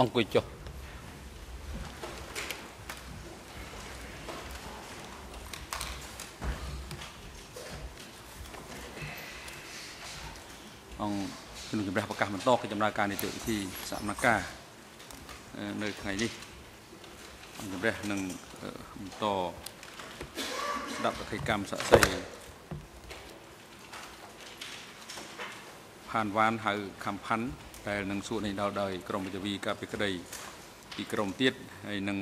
អង្គុយចុះអង្គជំនុំជម្រះប្រកាសបន្តកិច្ចដំណើរការនីតិវិធីសមនការនៅថ្ងៃនេះអង្គជំរះនឹងបន្តស្ដាប់សកម្មកម្មស័ក្តិសិទ្ធិផានវ៉ានហៅខំផាន់ ដែលនឹងសួរនេះដល់ដោយក្រមវិទ្យាវីកាពីក្តីពីក្រមទៀតហើយនឹង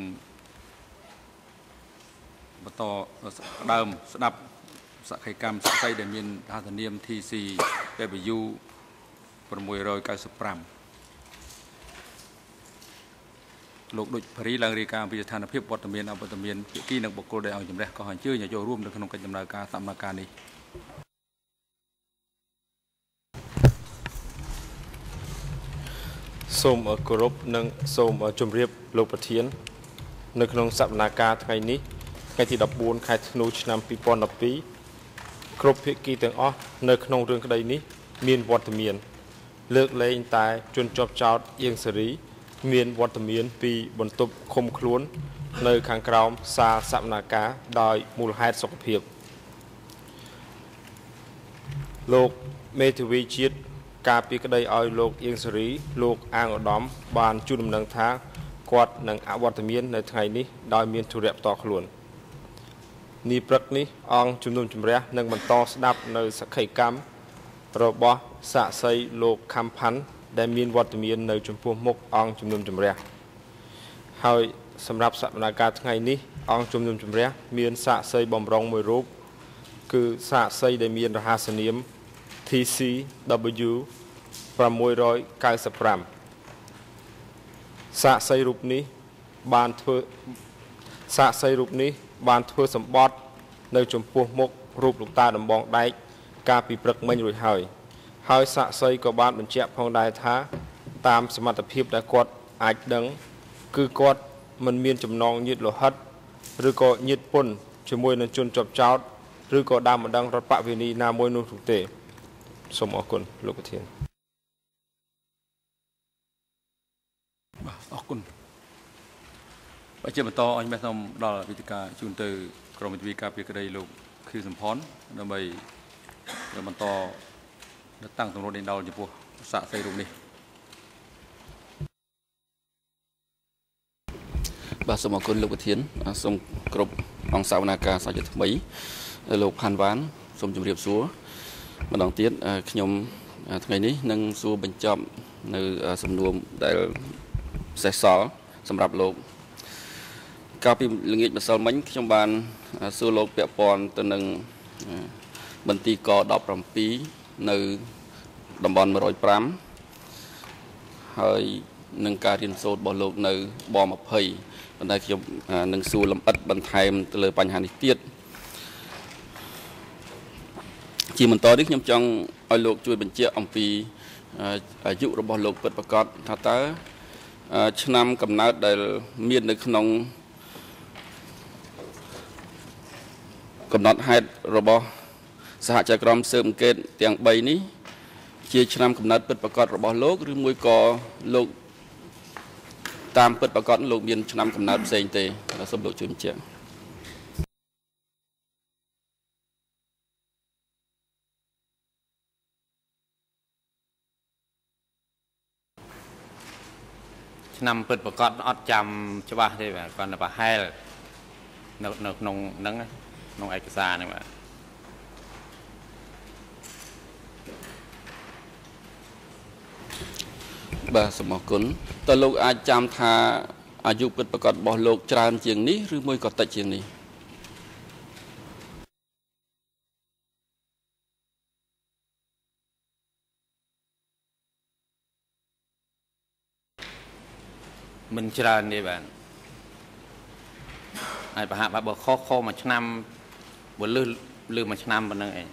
បន្តដើមស្ដាប់សកម្មកម្មស័ក្តិសិទ្ធិដែលមានថាធនាម TC PBU 695លោកដូចភរីឡើងរាយការណ៍ពីស្ថានភាពវត្តមានអវត្តមានភាគីនិងបុគ្គលដែលអង្គជំរះក៏អញ្ជើញឲ្យចូលរួមនៅក្នុងកិច្ចដំណើរការសកម្មភាពនេះ សូមគោរពនិងសូមជម្រាបលោកប្រធាន នៅក្នុងសកម្មភាពថ្ងៃនេះថ្ងៃទី14ខែធ្នូឆ្នាំ2012គ្រប់ភាគីទាំងអស់នៅក្នុងរឿងក្តីនេះ មានវត្តមាន លើកលែងតែជនជាប់ចោតអៀងសេរី មានវត្តមានពីបន្ទប់ឃុំខ្លួន នៅខាងក្រោមសាលសកម្មភាពដោយមូលហេតុសុខភាពលោកមេធាវីជាតិ ការពីក្តីឲ្យលោកអៀងសេរីលោកអាងឧត្តមបានជូនដំណឹងថាគាត់នឹងអវត្តមាននៅថ្ងៃនេះដោយមានធុរៈផ្ទាល់ខ្លួននេះព្រឹកនេះអង្គជំនុំជម្រះនឹងបន្តស្ដាប់នៅសក្ខីកម្មរបស់សាក់សីលោកខំផាន់ដែលមានវត្តមាននៅចំពោះមុខអង្គជំនុំជម្រះហើយសម្រាប់សកម្មភាពថ្ងៃនេះអង្គជំនុំជម្រះមានសាក់សីបំរុងមួយរូបគឺសាក់សីដែលមានរហស្សនាម TCW 695សាក់សីរូបនេះបានធ្វើសាក់សីរូបនេះ បានធ្វើសម្បត្តិនៅចំពោះមុខរូបលោកតាដំបងដែកកាលពីព្រឹកមិញរួចហើយ ហើយសាក់សីក៏បានបញ្ជាក់ផងដែរថាតាមសមត្ថភាពដែលគាត់អាចដឹង គឺគាត់មិនមានចំណងញាតលោហិតឬក៏ញាតពុនជាមួយនឹងជនជាប់ចោតឬក៏ដើមម្ដងរដ្ឋបវេនីណាមួយនោះទេសូមអរគុណលោកប្រធាន អរគុណបើជាបន្តអញមេសូមដល់វិទ្យការជូនទៅក្រមវិទ្យាការពីក្តីលោកខៀវសំផនដើម្បីបន្តតាំងទម្រង់នេះដល់ចំពោះសាកសីរូបនេះបាទសូមអរគុណលោកប្រធានសូមគ្រប់អង្គសាវនាការសាច់ថ្មីលោកផាន់វ៉ានសូមជម្រាបសួរម្ដងទៀតខ្ញុំថ្ងៃនេះនឹងសួរបញ្ចប់នៅសំណួរដែល សេះសល់សម្រាប់លោកកាលពីល្ងាចម្សិលមិញខ្ញុំបានសួរលោកពាក់ព័ន្ធទៅនឹងមន្ទីរក17នៅតំបន់105ហើយនឹងការរៀនសូត្ររបស់លោកនៅប20ប៉ុន្តែខ្ញុំនឹងសួរលម្អិតបន្ថែមទៅលើបញ្ហានេះទៀតជាបន្តនេះខ្ញុំចង់ឲ្យលោកជួយបញ្ជាក់អំពីអាយុរបស់លោកពិតប្រាកដថាតើ ឆ្នាំកំណើតដែលមាននៅក្នុងកំណត់ហេតុរបស់សហចក្រមស៊ើបអង្កេតទាំង3នេះជាឆ្នាំកំណត់ពិតប្រាកដរបស់លោកឬមួយក៏លោកតាមពិតប្រាកដលោកមានឆ្នាំកំណត់ផ្សេងទេសូមលោកជួយបញ្ជាក់ ឆ្នាំពិតប្រកបអត់ចាំច្បាស់ទេបាទគាត់តែប្រហែលនៅនៅក្នុងហ្នឹងក្នុងឯកសារហ្នឹងបាទបាទសូមអរគុណតើលោកអាចចាំថាអាយុពិតប្រកបរបស់លោកច្រើនជាងនេះឬមួយក៏តិចជាងនេះ មិនច្រើនទេបាទហើយប្រហាក់បើខុសខុសមួយឆ្នាំបើលឺលឺមួយឆ្នាំប៉ុណ្្នឹងឯង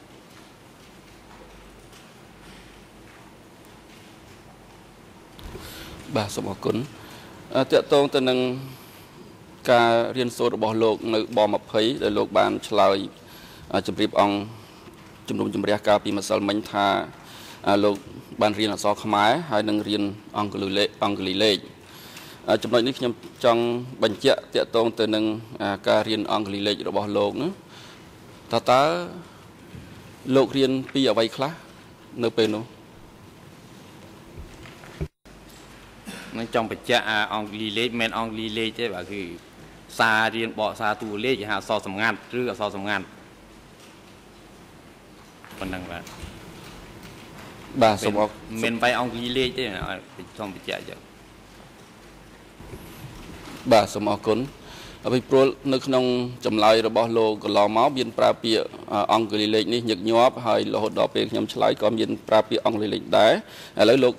បាទសូមអរគុណតកតងទៅនឹងការរៀនសូត្ររបស់លោក នៅប20ដែលលោកបានឆ្លើយជម្រាបអង្គជំនុំជម្រះកាលពីម្សិលមិញថាលោកបានរៀនអក្សរខ្មែរហើយនឹងរៀនអង់គ្លេសលេខអង់គ្លេសលេខ ចំណុចនេះខ្ញុំចង់បញ្ជាក់តកតងទៅនឹងការរៀនអង់គ្លេសលេខរបស់លោកនោះតើតើលោករៀនពីអ្វីខ្លះនៅពេលនោះនឹងចង់បញ្ជាក់អាអង់គ្លេសលេខមិនអង់គ្លេសលេខទេបាទគឺសាររៀនបកសារតួលេខគេហៅអក្សរសម្ងាត់ឬអក្សរសម្ងាត់ប៉ុណ្ណឹងបាទបាទសូមអរមិនបែអង់គ្លេសលេខទេសូមបញ្ជាក់ចឹង បាទសូមអរគុណពីព្រោះនៅក្នុងចម្លើយរបស់លោកកន្លងមកមានប្រើពាក្យអង់គ្លេសលេខនេះញឹកញាប់ហើយរហូតដល់ពេលខ្ញុំឆ្លើយក៏មានប្រើពាក្យអង់គ្លេសលេខដែរឥឡូវលោក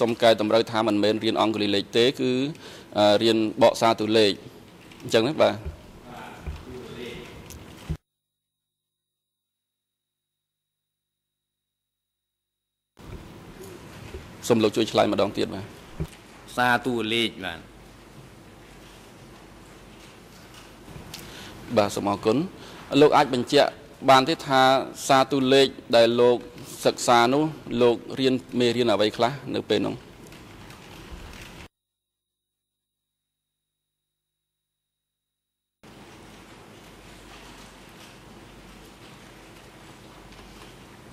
សុំកែតម្រូវថាមិនមែនរៀនអង់គ្លេសលេខទេ គឺរៀនបកសារតួលេខអញ្ចឹងណាបាទសូមលោកជួយឆ្លើយម្ដងទៀតបាទសារតួលេខបាទ បាទសូមអរគុណលោកអាចបញ្ជាក់បានទេថាសារទូលេខដែលលោកសិក្សានោះលោករៀនមេរៀនអ្វីខ្លះនៅពេលនោះ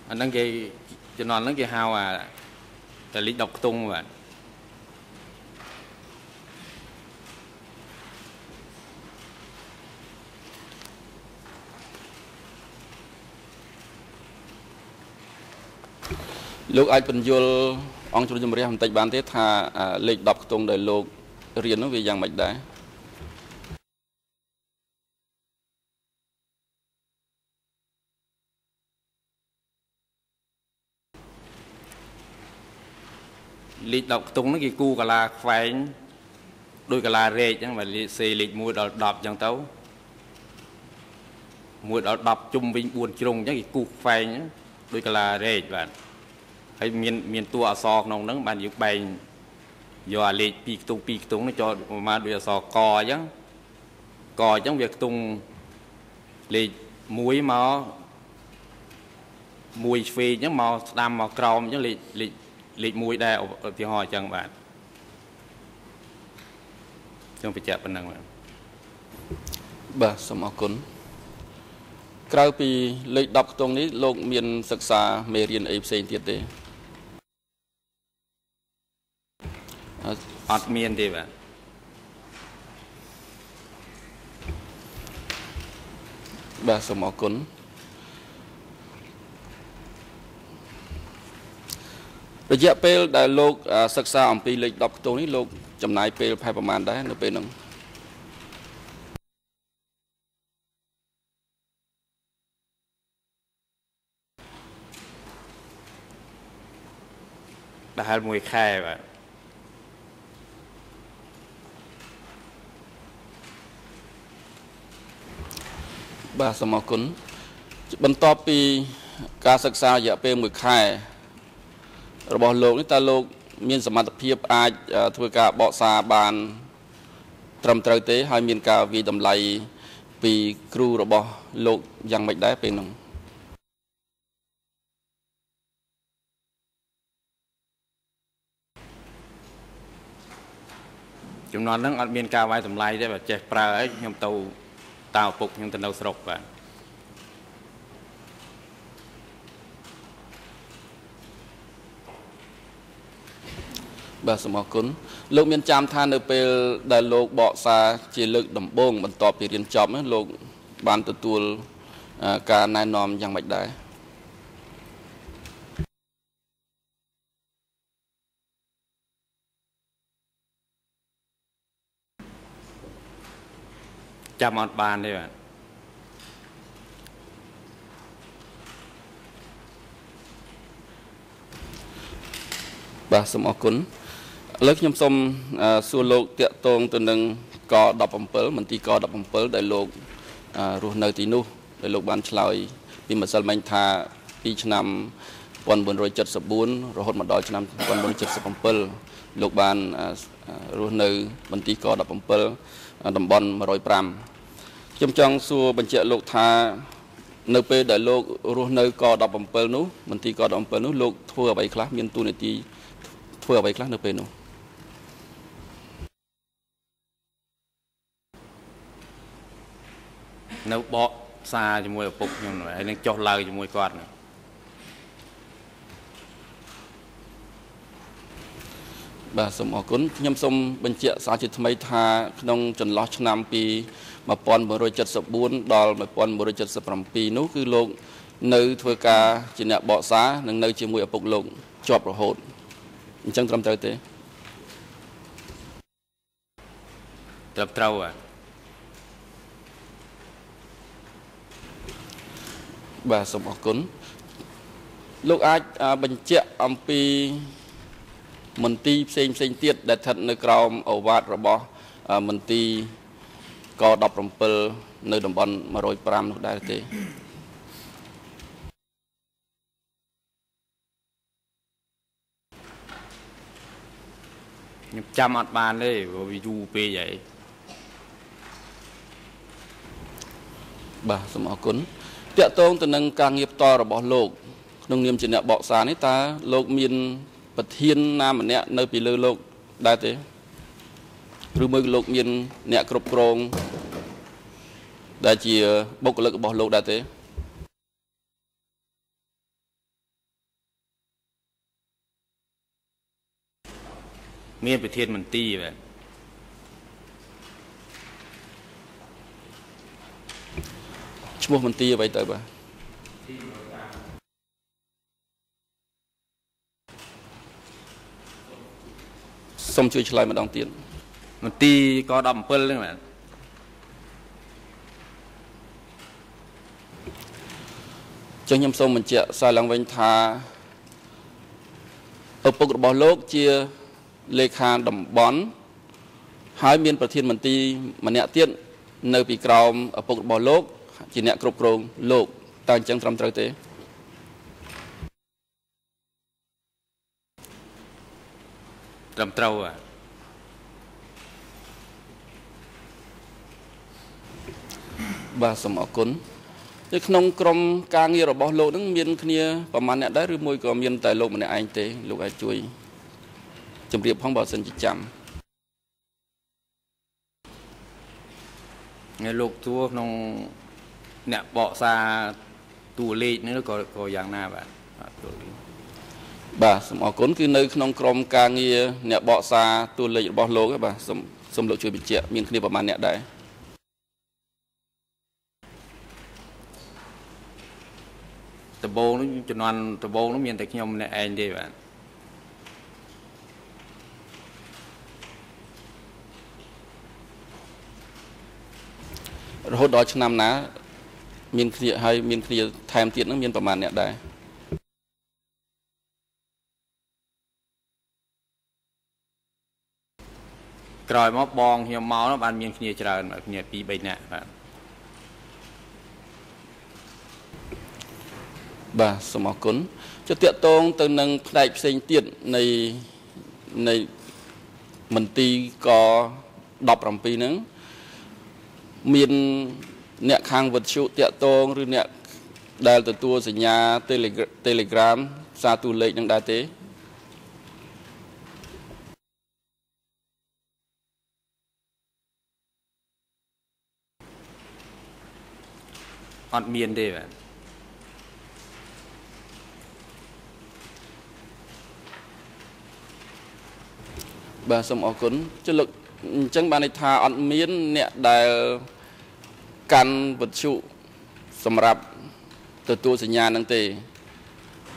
អាហ្នឹងគេជំនាន់ហ្នឹងគេហៅអាតលិចដកខ្ទង់បាទ លោកអាចបញ្យល់អង្គជ្រុលជំរះបន្តិចបានទេថាលេខ10ខ្ទង់ដែលលោករៀននោះវាយ៉ាងម៉េចដែរលេខ10ខ្ទង់ហ្នឹងគេគូកាឡាខ្វែងដោយកាឡារែកអញ្ចឹងបាទលេខសេលេខ1ដល់10អញ្ចឹងទៅ1ដល់10ជុំវិញ4ជ្រុងអញ្ចឹងគេគូខ្វែងដោយកាឡារែកបាទ ហើយមានមានតួអក្សរក្នុងហ្នឹងបានយើងបែងយកអាលេខ2ខ្ទង់2ខ្ទង់នេះចូលប្រមាណដូចអក្សរកអញ្ចឹងកអញ្ចឹងវាខ្ទង់លេខ1មកមួយឆ្វេងអញ្ចឹងមកស្ដាំមកក្រោមអញ្ចឹងលេខលេខលេខ1ដែរឧទាហរណ៍អញ្ចឹងបាទខ្ញុំបញ្ជាក់ប៉ុណ្ណឹងបាទបាទសូមអរគុណក្រៅពីលេខ10ខ្ទង់នេះលោក មានសិក្សាមេរៀនអីផ្សេងទៀតទេ អត់មានទេបាទបាទសូមអរគុណរយៈពេលដែលលោកសិក្សាអំពីលេខ10ខ្ទង់នេះលោកចំណាយពេលប្រហែលប្រហែលដែរនៅពេលហ្នឹងដែលមួយខែបាទ បាទសូមអរគុណបន្ទាប់ពីការសិក្សារយៈពេល1ខែរបស់លោកនេះតើលោក មានសមត្ថភាពអាចធ្វើការបកសារបាន ត្រឹមត្រូវទេ ហើយមានការវិតម្លៃពីគ្រូរបស់លោកយ៉ាងម៉េចដែរពេលនោះចំនួនហ្នឹងអត់មានការវាយតម្លៃទេបើចេះប្រើឲ្យខ្ញុំទៅ តៅឪពុកខ្ញុំទៅនៅស្រុកបាទបាទសូមអរគុណលោកមានចាំថានៅពេលដែលលោកបកសារជាលើកដំបូងបន្ទាប់ពីរៀនចប់លោកបានទទួលការណែនាំយ៉ាងម៉េចដែរ ចាំអត់បានទេបាទបាទសូមអរគុណឥឡូវខ្ញុំសូមសួរលោកតាក់ទងទៅនឹងក17មន្ទីរក17ដែលលោករស់នៅទីនោះដែលលោកបានឆ្លើយពីម្សិលមិញថាពីឆ្នាំ1974រហូតមកដល់ឆ្នាំ1977លោកបានរស់នៅមន្ទីរក17 តំបន់105ខ្ញុំចង់សួរបញ្ជាក់លោកថានៅពេលដែលលោករស់នៅក17នោះមន្ទីរក17នោះលោកធ្វើអ្វីខ្លះមានទូនាទីធ្វើអ្វីខ្លះនៅពេលនោះនៅបកសារជាមួយឪពុកខ្ញុំហើយនឹងចុះឡើងជាមួយគាត់ហ្នឹង បាទសូមអរគុណខ្ញុំសូមបញ្ជាក់សារជាថ្មីថាក្នុងចន្លោះឆ្នាំពី1974ដល់1977នោះគឺលោកនៅធ្វើការជាអ្នកបកសារនិងនៅជាមួយឪពុកលោកជាប់រហូតអញ្ចឹងត្រឹមត្រូវទេត្រឹមត្រូវហ่ะបាទសូមអរគុណលោកអាចអាបញ្ជាក់អំពី មន្ទីរផ្សេងផ្សេងទៀតដែលស្ថិតនៅក្រោមអូវាទរបស់អាមន្ទីរក17នៅតំបន់105នោះដែរទេខ្ញុំចាំអត់បានទេព្រោះវាយូរពេកហើយបាទសូមអរគុណតកតងទៅនឹងការងារផ្ទាល់របស់លោក ក្នុងនាមជាអ្នកបកសារនេះតើលោកមាន ប្រធានណាម្នាក់នៅពីលើលោកដែរទេឬមួយក៏លោកមានអ្នកគ្រប់គ្រងដែលជាបុគ្គលិករបស់លោកដែរទេមានប្រធានមន្ទីរបាទឈ្មោះមន្ទីរអ្វីទៅបាទ សូមជួយឆ្លើយម្ដងទៀតមន្ទីរក17ហ្នឹងបាទចឹងខ្ញុំសូមបញ្ជាក់សារឡើងវិញថាឪពុករបស់លោកជាលេខាតំបន់ហើយមានប្រធានមន្ទីរម្នាក់ទៀតនៅពីក្រោមឪពុករបស់លោកជាអ្នកគ្រប់គ្រងលោកតើអញ្ចឹងត្រឹមត្រូវទេ ត្រឹមត្រូវបាទបាទសូមអរគុណនៅក្នុងក្រុមការងាររបស់លោកនឹងមានគ្នាប្រមាណអ្នកដែរឬមួយក៏មានតែលោកម្នាក់ឯងទេលោកអាចជួយជម្រាបផងបើសិនជាចាំហើយលោកទួក្នុងអ្នកបកសារតួលេខនេះក៏ក៏យ៉ាងណាបាទបាទតួលេខ បាទសូមអរគុណគឺនៅក្នុងក្រុមការងារអ្នកបកសារតួលេខរបស់លោកហ្នឹងបាទសូមសូមលោកជួយបញ្ជាក់មានគ្នាប្រមាណអ្នកដែរដំបូងនោះជំនាន់ដំបូងនោះមានតែខ្ញុំម្នាក់ឯងទេបាទរហូតដល់ឆ្នាំណា មានគ្នាហើយមានគ្នាថែមទៀតហ្នឹងមានប្រមាណអ្នកដែរ ក្រោយមកបងខ្ញុំមកនោះបានមានគ្នាច្រើនបាទគ្នា2 3នាក់បាទបាទសូមអរគុណចុះតាកតងទៅនឹងផ្នែកផ្សេងទៀតនៃនៃមន្ទីរក17ហ្នឹងមានអ្នកខាងវិទ្យុតាកតងឬអ្នកដែលទទួលសញ្ញា Telegram Telegram សារទូរលេខនឹងដែរទេ អត់មានទេបាទបាទសូមអរគុណចុះលោកអញ្ចឹងបានន័យថាអត់មានអ្នកដែលកាន់វិទ្យុសម្រាប់ទទួលសញ្ញាហ្នឹងទេ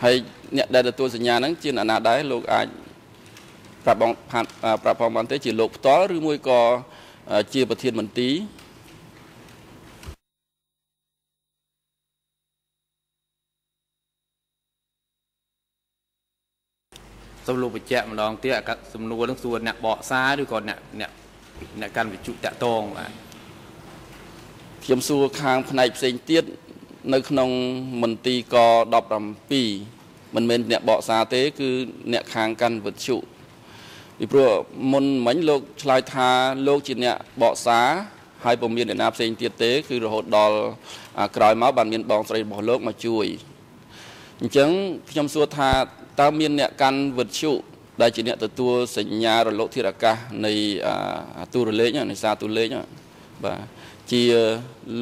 ហើយអ្នកដែលទទួលសញ្ញាហ្នឹងជាអ្នកណាដែរលោកអាចប្រាប់បងផាត់អ่าប្រាប់ផងបានទេជាលោកផ្ទាល់ឬមួយក៏អឺជាប្រធានមន្ទីរ សូមលោកបញ្ជាក់ម្ដងទៀតអាកសំណួរនឹងសួរអ្នកបកសារឬក៏អ្នកអ្នកអ្នកកាន់វិទ្យុតាក់តងបាទខ្ញុំសួរខាងផ្នែកផ្សេងទៀតនៅក្នុងមន្ទីរក17មិនមែនអ្នកបកសារទេ គឺអ្នកខាងកាន់វិទ្យុពីព្រោះមុនមិញលោកឆ្លើយថាលោកជាអ្នកបកសារហើយពុំមានអ្នកណាផ្សេងទៀតទេ គឺរហូតដល់អាក្រោយមកបានមានបងស្រីរបស់លោកមកជួយ អញ្ចឹងខ្ញុំសួរថាតើមានអ្នកកាន់វិទ្យុដែលជាអ្នកទទួលសញ្ញារលកធាតុអាកាសនៃអាទូរលេខហ្នឹងនៃសារទូរលេខហ្នឹងបាទជា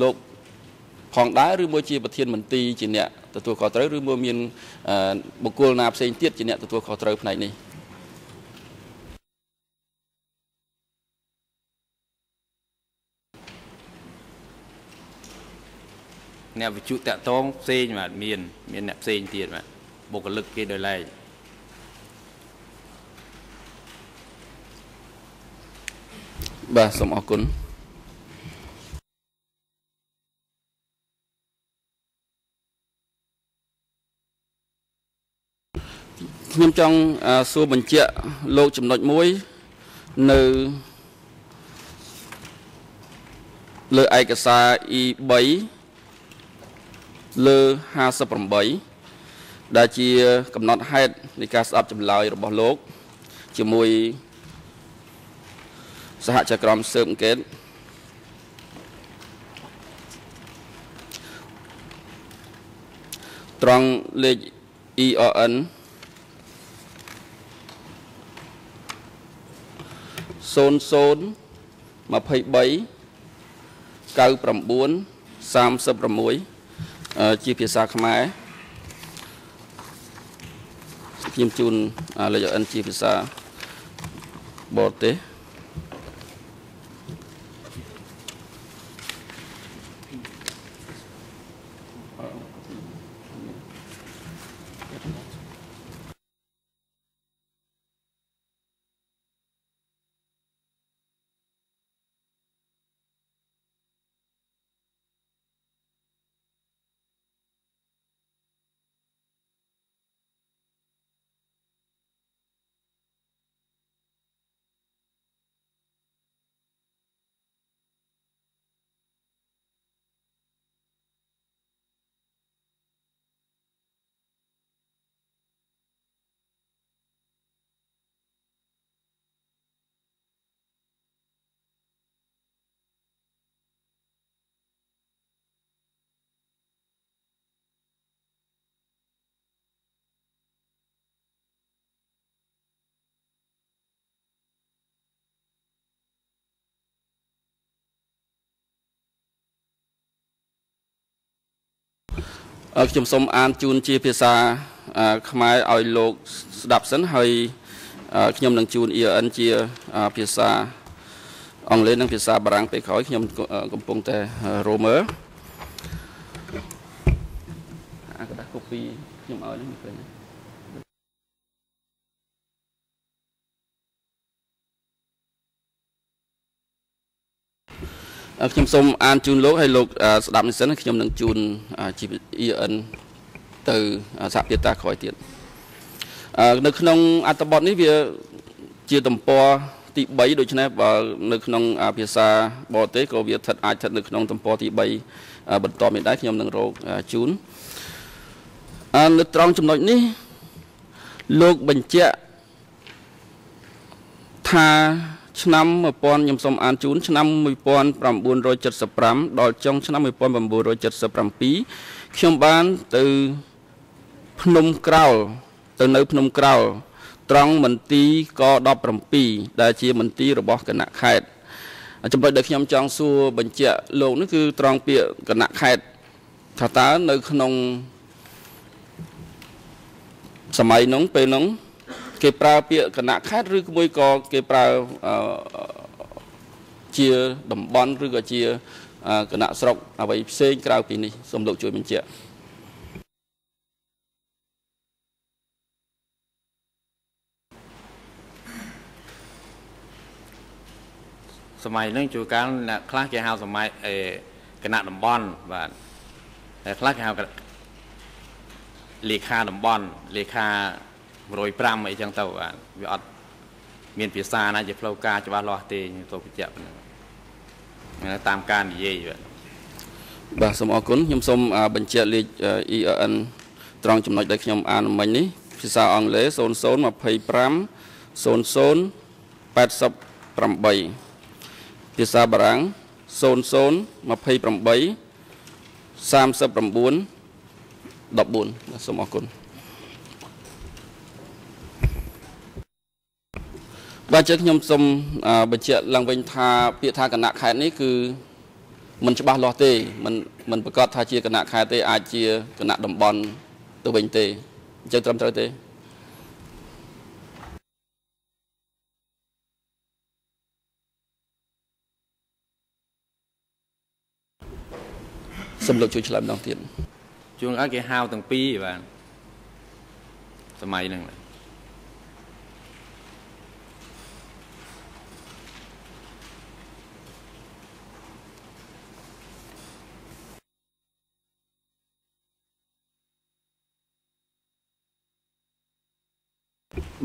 លោកផងដែរឬមួយជាប្រធានមន្ទីរជាអ្នកទទួលខុសត្រូវឬមួយមានបុគ្គលណាផ្សេងទៀតជាអ្នកទទួលខុសត្រូវផ្នែកនេះ អ្នកវិជ្ជាតកតងផ្សេងបាទមានមានអ្នកផ្សេងទៀតបាទបុគ្គលិកគេដោយឡែកបាទសូមអរគុណខ្ញុំចង់សួរបញ្ជាក់លោកចំណុចមួយនៅលើឯកសារ E3 លើ58ដែលជាកំណត់ហេតុនៃការស្ដាប់ចម្លើយរបស់លោក ជាមួយសហចក្រមស៊ើបអង្កេតត្រង់លេខ ERN 00 23 99 36 ជាភាសាខ្មែរខ្ញុំជូនលេខ ON ជាភាសាបរទេស ខ្ញុំសូមអានជូនជាភាសាខ្មែរឲ្យលោកស្ដាប់សិនហើយខ្ញុំនឹងជូន EN ជាភាសាអង់គ្លេសនិងភាសាបារាំងពេលក្រោយខ្ញុំកំពុងតែរមើលអាកដាស់ copy ខ្ញុំឲ្យនេះមិនឃើញទេ ខ្ញុំសូមអានជូនលោកហើយលោកស្ដាប់នេះសិនខ្ញុំនឹងជូនជីវ EN ទៅសហភាពតាក្រោយទៀតនៅក្នុងអត្ថបទនេះវាជាទំព័រទី3ដូច្នេះបើនៅក្នុងភាសាបរទេសក៏វាស្ថិតអាចស្ថិតនៅក្នុងទំព័រទី3បន្តមានដែរខ្ញុំនឹងរកជូននៅត្រង់ចំណុចនេះលោកបញ្ជាក់ថា ឆ្នាំ1000ខ្ញុំសូមអានជូនឆ្នាំ1975ដល់ចុងឆ្នាំ1977ខ្ញុំបានទៅភ្នំក្រោលទៅនៅភ្នំក្រោលត្រង់មន្ទីរក17ដែលជាមន្ទីររបស់គណៈខេត្តចំណុចដែលខ្ញុំចង់សួរបញ្ជាក់លោកនេះគឺត្រង់ពាក្យគណៈខេត្តថាតើនៅក្នុងសម័យនោះពេលនោះ គេប្រើពាក្យគណៈខេត្តឬមួយក៏គេប្រើជាតំបន់ឬក៏ជាគណៈស្រុកអ្វីផ្សេងក្រៅពីនេះសូមលោកជួយបញ្ជាក់សម័យហ្នឹងជួនកាលអ្នកខ្លះគេហៅសម័យអេគណៈតំបន់បាទតែខ្លះគេហៅលេខាតំបន់លេខា 105អីចឹងទៅបាទវាអត់មានភាសាណាជាផ្លូវការច្បាស់លាស់ទេទៅបញ្ជាក់ប៉ុណ្ណឹងតាមការនិយាយបាទបាទសូមអរគុណខ្ញុំសូមបញ្ជាក់លេខ ERN ត្រង់ចំណុចដែលខ្ញុំអានមិញនេះភាសាអង់គ្លេស0025 0088ភាសាបារាំង0028 39 14សូមអរគុណ បាទចឹងខ្ញុំសូមបញ្ជាក់ឡើងវិញថាពាក្យថាគណៈខេត្តនេះគឺ มันច្បាស់លាស់ទេมันมันប្រកាសថាជាគណៈខេត្តទេអាចជាគណៈតំបន់ទៅវិញទេអញ្ចឹងត្រឹមត្រូវទេសំលោកជួយឆ្លើយម្ដងទៀត ជួនកាលគេហៅទាំងពីរបាទសម័យហ្នឹង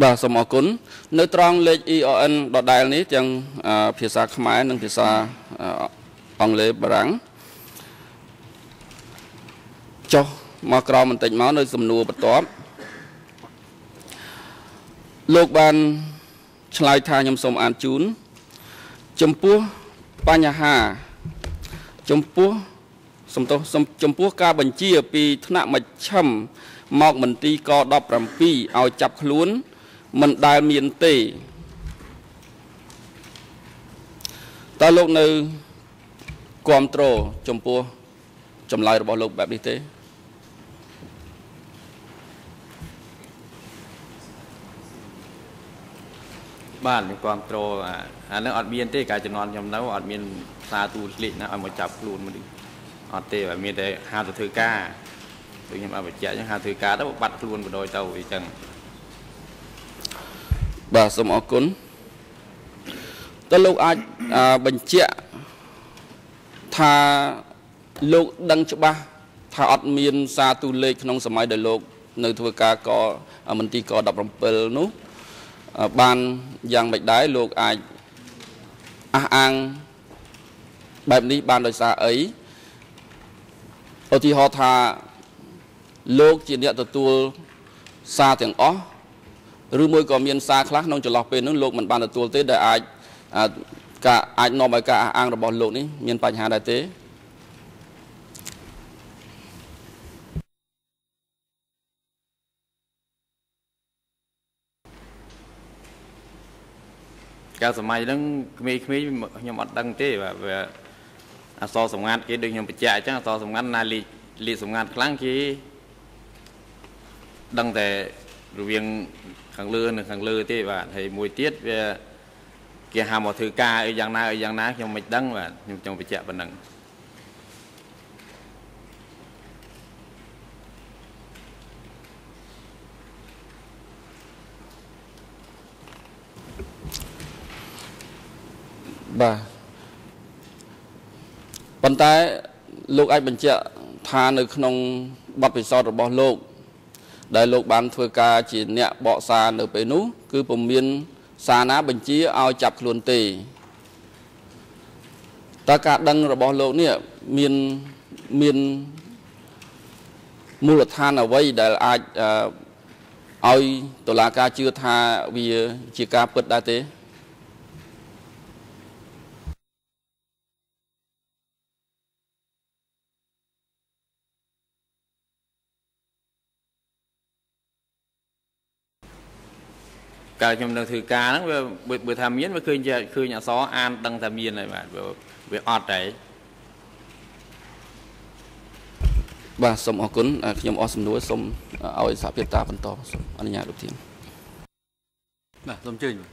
បាទសូមអរគុណនៅត្រង់លេខ EON ដដែលនេះទាំងភាសាខ្មែរនិងភាសាអង់គ្លេសបារាំងចុះមកក្រោមបន្តិចមកនៅសំណួរបន្ទាប់លោកបានឆ្លើយថាខ្ញុំសូមអានជូនចំពោះបញ្ហាចំពោះសំទោសចំពោះការបញ្ជាពីថ្នាក់មជ្ឈិម មកមន្ទីរក17ឲ្យចាប់ខ្លួន មិនដែលមានទេតើលោកនៅគ្រប់គ្រងចំពោះចម្លើយរបស់លោកបែបនេះទេបាទខ្ញុំគ្រប់ត្រូលអានឹងអត់មានទេកាលជំនាន់ខ្ញុំនៅអត់មានសារទូស្លេកណាឲ្យមកចាប់ខ្លួនមកនេះអត់ទេបាទមានតែហៅទៅធ្វើការ ដូចខ្ញុំអត់បញ្ជាក់អញ្ចឹងហៅធ្វើការទៅបាត់ខ្លួនបដ ாய் ទៅអញ្ចឹងបាទសូមអរគុណតើលោកអាចបញ្ជាក់ថាលោកដឹងច្បាស់ថាអត់មានសារទូលេខក្នុងសម័យដែលលោក នៅធ្វើការកមន្ទីរក17នោះបានយ៉ាងម៉េចដែរលោកអាចអះអាងបែបនេះបានដោយសារអីឧទាហរណ៍ថា លោកជាអ្នកទទួលសារទាំងអស់ឬមួយក៏មានសារខ្លះក្នុងចន្លោះពេលនោះលោកមិនបានទទួលទេដែលអាចការអាចនាំឲ្យការអះអាងរបស់លោកនេះមានបញ្ហាដែរទេកាលសម័យហ្នឹងក្មេងៗខ្ញុំអត់ដឹងទេបាទវាអសរសម្ងាត់គេដូចខ្ញុំបញ្ជាក់អញ្ចឹងអសរសម្ងាត់ណាលីលីសម្ងាត់ខ្លាំងគេ ដឹងតែរវាងខាងលើនិងខាងលើទេបាទហើយមួយទៀតវាគេហៅមកធ្វើការអីយ៉ាងណាអីយ៉ាងណាខ្ញុំមិនដឹងបាទខ្ញុំចង់បញ្ជាក់ប៉ុណ្ណឹងបាទប៉ុន្តែលោកអាចបញ្ជាក់ថានៅក្នុងបទពិសោធន៍របស់លោក ដែលលោកបានធ្វើការជាអ្នកបកសារនៅពេលនោះ គឺពុំមានសារណាបញ្ជាឲ្យចាប់ខ្លួនទេតើការដឹងរបស់លោកនេះមានមានមូលដ្ឋានអ្វីដែលអាចឲ្យតុលាការជឿថាវាជាការពិតដែរទេ កាលខ្ញុំនៅធ្វើការហ្នឹងវាបើថាមានវាឃើញឃើញអសរអានដឹងថាមានហើយបាទវាអត់តែបាទសូមអរគុណខ្ញុំអស់សំណួរសូមឲ្យសហភាពតាបន្តសូមអនុញ្ញាតលោកធានបាទសូមអញ្ជើញបាទ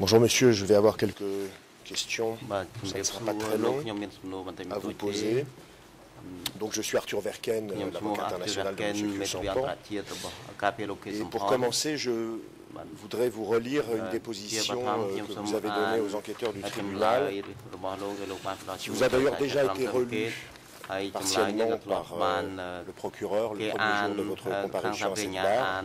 Bonjour monsieur, je vais avoir quelques questions. Ça ne sera pas très long à vous poser. Donc je suis Arthur Verken, l'avocat international de M. Sampan. Et pour commencer, je voudrais vous relire une déposition que vous avez donnée aux enquêteurs du tribunal, qui vous a d'ailleurs déjà été relue partiellement par le procureur le premier jour de votre comparution à cette barre.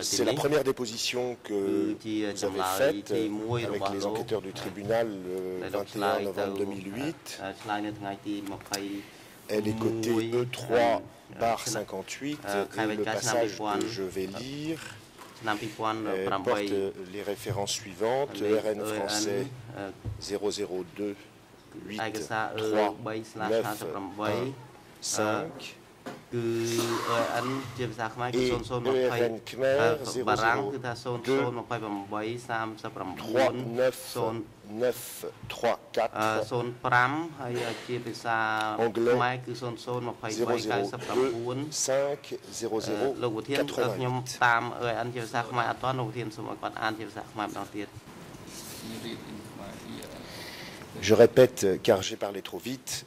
C'est la première déposition que vous avez faite avec les enquêteurs du tribunal le 21 novembre 2008. Elle est cotée E3 barre 58 et le passage que je vais lire porte les références suivantes RN français 002 8 3 9 1 5. គឺ EN ជាភាសាខ្មែរគឺ Et 0020 ERN Khmer បារាំងគឺថា00 0028 39 05ហើយជាភាសាខ្មែរគឺ002399លោកវិធានខ្ញុំតាម EN ជាភាសាខ្មែរអត់ទាន់លោកវិធានសូមឲ្យគាត់អានជាភាសាខ្មែរម្ដងទៀត Je répète car j'ai parlé trop vite.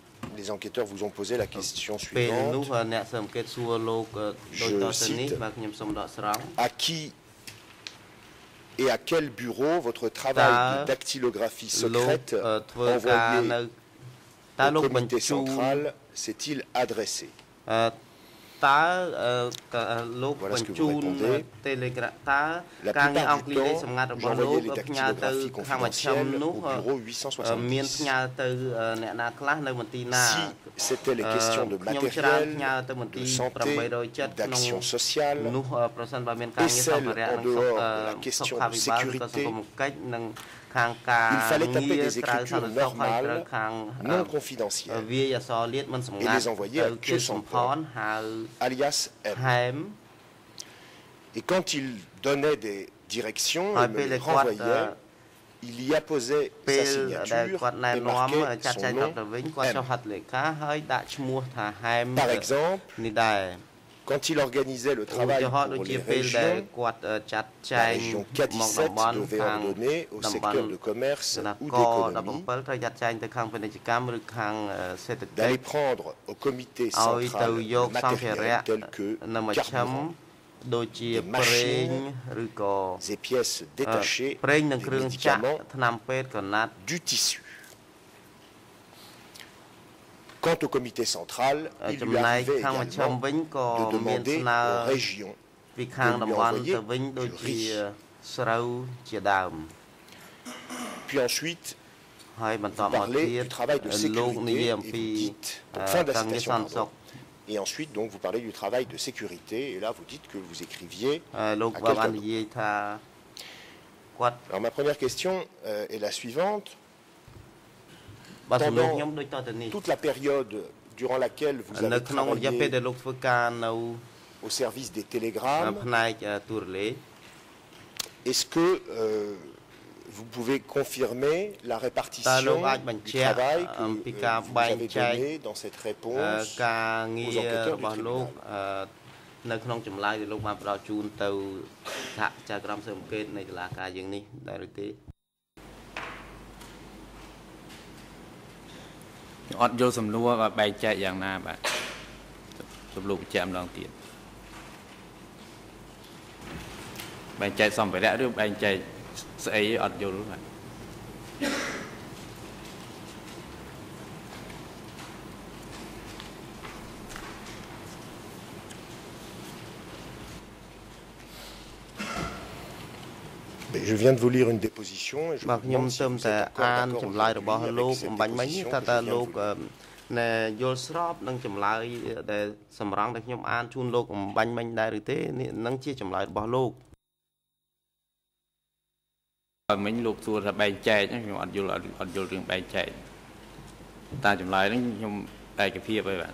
les enquêteurs vous ont posé la question suivante. Je à qui et à quel bureau votre travail de dactylographie secrète envoyé au comité central s'est-il adressé? តើអឺកលោក Voilà ce បញ្ que vous ជូន répondez. Telegram តើ La ការងារអ plupart ង់គ្ du លេស temps, សម្ងាត់របស់លោក j'envoyais les ផ្ញើទៅ dactylographies ខាងមជ្ឈិម confidentielles នោះ au bureau អឺមាន 870. ផ្ញើទៅអ្នកណាខ្លះនៅមន្ទីរណា Si c'était les questions de ខ្ញុំច្រើន matériel, ផ្ញើទៅមន្ទី de រ santé, 807ក្នុង d'action sociale, នោះអឺប្រសិនបើមានការងារសម្ភារៈ et និង celle សុខ en អឺ dehors de la question សុខាភិបាល de ក៏ស sécurité. ង្គមកិច្ចនិងខាងការ Il fallait taper des écritures normales, non confidentielles, et les envoyer à Kyo alias M. Et quand il donnait des directions, il me les renvoyait, il y apposait sa signature et marquait son nom M. Par exemple, quand il organisait le ឧ travail ទាហរណ៍ដូច pour ជា les ពេលដែល régions, គាត់អឺចាត់ចែ la ង région មកតំបន់ 417 devait ខាង ordonner au តំបន់ secteur de commerce គណៈ ou ក d'économie 17ត្រូវចាត់ចែងទៅខាងពាណិជ្ជកម្មឬខាងអឺសេដ្ឋកិច្ច d'aller prendre au comité ឲ្យទៅ central យក le សម្ភារៈ matériel tel que នៅមជ្ឈិម carburant, ដូចជា des ប្រេង machines, ឬក៏ des pièces អឺ détachées, ប្រេងនិង des គ្រឿងចាក់ médicaments, ថ្នាំពេទ្យក្រណាត់ du tissu. Quant au comité central, il lui arrivait également de demander aux régions de lui envoyer du riz. Puis ensuite, vous parlez du travail de sécurité et vous dites, fin de la citation, pardon. Et ensuite, donc, vous parlez du travail de sécurité, et là, vous dites que vous écriviez à quelqu'un. Alors, ma première question euh, est la suivante. បាទសំណួរ Pendant ខ្ញុំដូចតទៅនេះ Toute la période durant laquelle vous នៅ avez ក្នុងរយៈពេលដែល travaillé លោកធ្វើការនៅ au service des អឺ télégrammes, ផ្នែកអឺទូរលេខ est-ce que euh, vous pouvez confirmer la Ta répartition លោកអាចបញ្ du ជាក់ travail que អំពី euh, ការ vous បែង avez ចែក donné dans cette អឺ réponse ការងារ aux enquêteurs របស់ du លោក tribunal អឺនៅក្នុងចម្លើយដែលលោកបានផ្ដល់ជូនទៅសហចារក្រមសង្កេតនៃតុលាការយើងនេះដែរឬទេ អត់យល់សំណួរក៏បែងចែកយ៉ាងណាបាទសំលោកបញ្ជាក់ម្ដងទៀតបែងចែកសម្ភារៈឬបែងចែកស្អីអត់យល់បាទ Mais Je viens de vous lire une déposition et je បាទ vous ខ្ញុំ demande si ទើប vous តែ êtes encore អាន d'accord ចម្លើយរបស់ aujourd'hui លោក avec cette អំបញ្ញមិញ déposition ថា que តើ je viens de លោក vous អឺ lire. ណែយល់ស្របនឹងចម្លើយដែលសម្រងដែលខ្ញុំអានជូនលោកអំបញ្ញមិញដែរឬទេនេះនឹងជាចម្លើយរបស់លោកហើយមិញលោកសួរថាបែងចែកហ្នឹងខ្ញុំអត់យល់អត់អត់យល់រឿងបែងចែកតាមចម្លើយហ្នឹងខ្ញុំឯកភាពហើយបាទ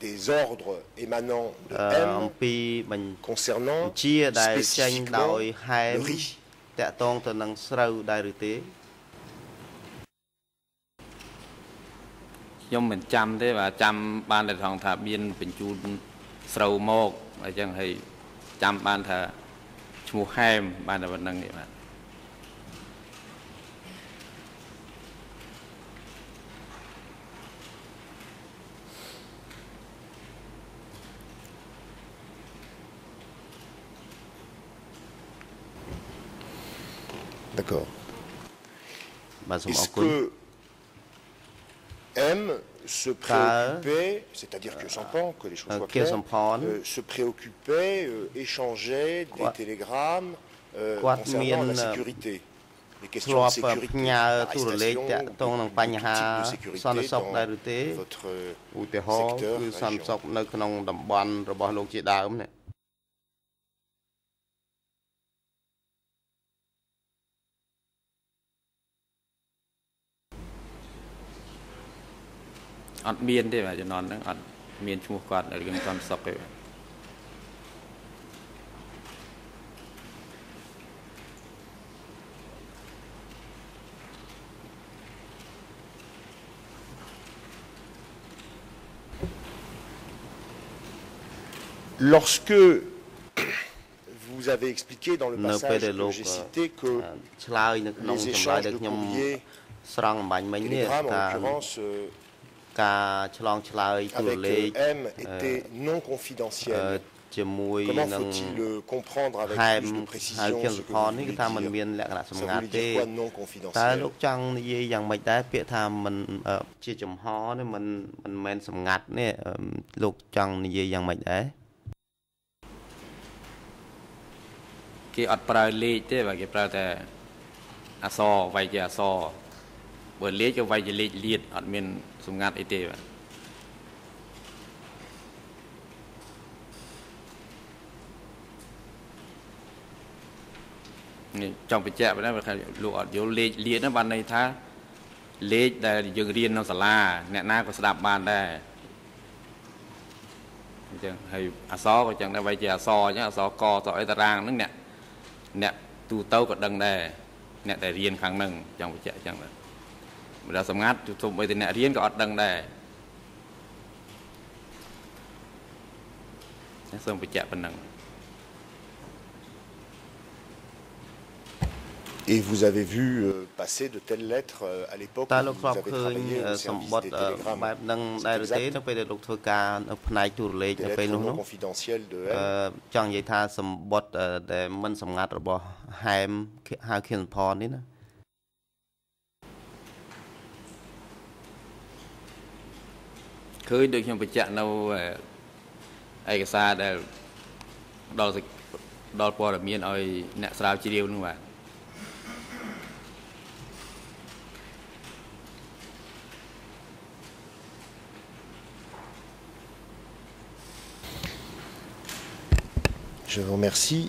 des ordres émanant de M concernant spécifiquement le riz. តកតងទៅនឹងស្រូវដែរឬទេខ្ញុំមិនចាំទេបាទចាំបានតែថងថាមានបញ្ជូនស្រូវមកអញ្ចឹងហើយចាំបានថាឈ្មោះហែមបានតែប៉ុណ្្នឹងទេបាទ D'accord. Est-ce que M se préoccupait, c'est-à-dire que que les choses soient claires, euh, se préoccupait, euh, échangeait des télégrammes euh, concernant la sécurité. Les questions de sécurité, l'arrestation, le type de sécurité អត់មានទេបាទជំនាន់ហ្នឹងអត់មានឈ្មោះគាត់នៅរឿងសំសុកទេបាទ Lorsque vous avez expliqué dans le passage que j'ai cité que les échanges de courrier ស្រង់អំបញ្ញមិញនេះថា ការឆ្លងឆ្លើយទូរលេខ M était non confidentiel ជាមួយនឹងហែមហើយជាសផលនេះគឺថាมันមានលក្ខណៈសម្ងាត់ទេតើលោកចង់និយាយយ៉ាងម៉េចដែរពាក្យថាมันជាចំហនេះมันមិនមែនសម្ងាត់នេះលោកចង់និយាយយ៉ាងម៉េចដែរគេអត់ប្រើលេខទេបាទគេប្រើតែអសរវាយជាអសរបើលេខក៏វាយជាលេខលៀតអត់មាន សម្ងាត់អីទេបាទនេះចង់បញ្ជាក់ប៉ុណ្ណាបើថាលោកអត់យល់លេខលៀតហ្នឹងបានន័យថាលេខដែលយើងរៀននៅសាលា អ្នកណាក៏ស្ដាប់បានដែរអញ្ចឹងហើយអសក៏ចឹងដែរវាយជាអសអញ្ចឹងអសកតអីតារាងហ្នឹងអ្នកអ្នកទូទៅក៏ដឹងដែរអ្នកដែលរៀនខាងហ្នឹងចង់បញ្ជាក់អញ្ចឹងបាទ បើដល់សម្ងាត់ទោះបីតែអ្នករៀនក៏អត់ដឹងដែរសូមបញ្ជាក់ប៉ុណ្ណឹង Et vous avez vu euh, passer de telles lettres euh, à l'époque où vous avez travaillé au service des télégrammes បែបហ្នឹងដែរឬទេនៅពេលដែលលោកធ្វើការនៅផ្នែកទូរលេខនៅពេលនោះនោះ confidentiel de ចង់និយាយថាសម្បត្តិដែលមិនសម្ងាត់របស់ហែមហៅខៀនផននេះណា ឃើញដូចខ្ញុំបញ្ជាក់នៅឯកសារដែលដល់ដល់ព័ត៌មានឲ្យអ្នកស្រាវជ្រាវនោះបាទ Je vous remercie.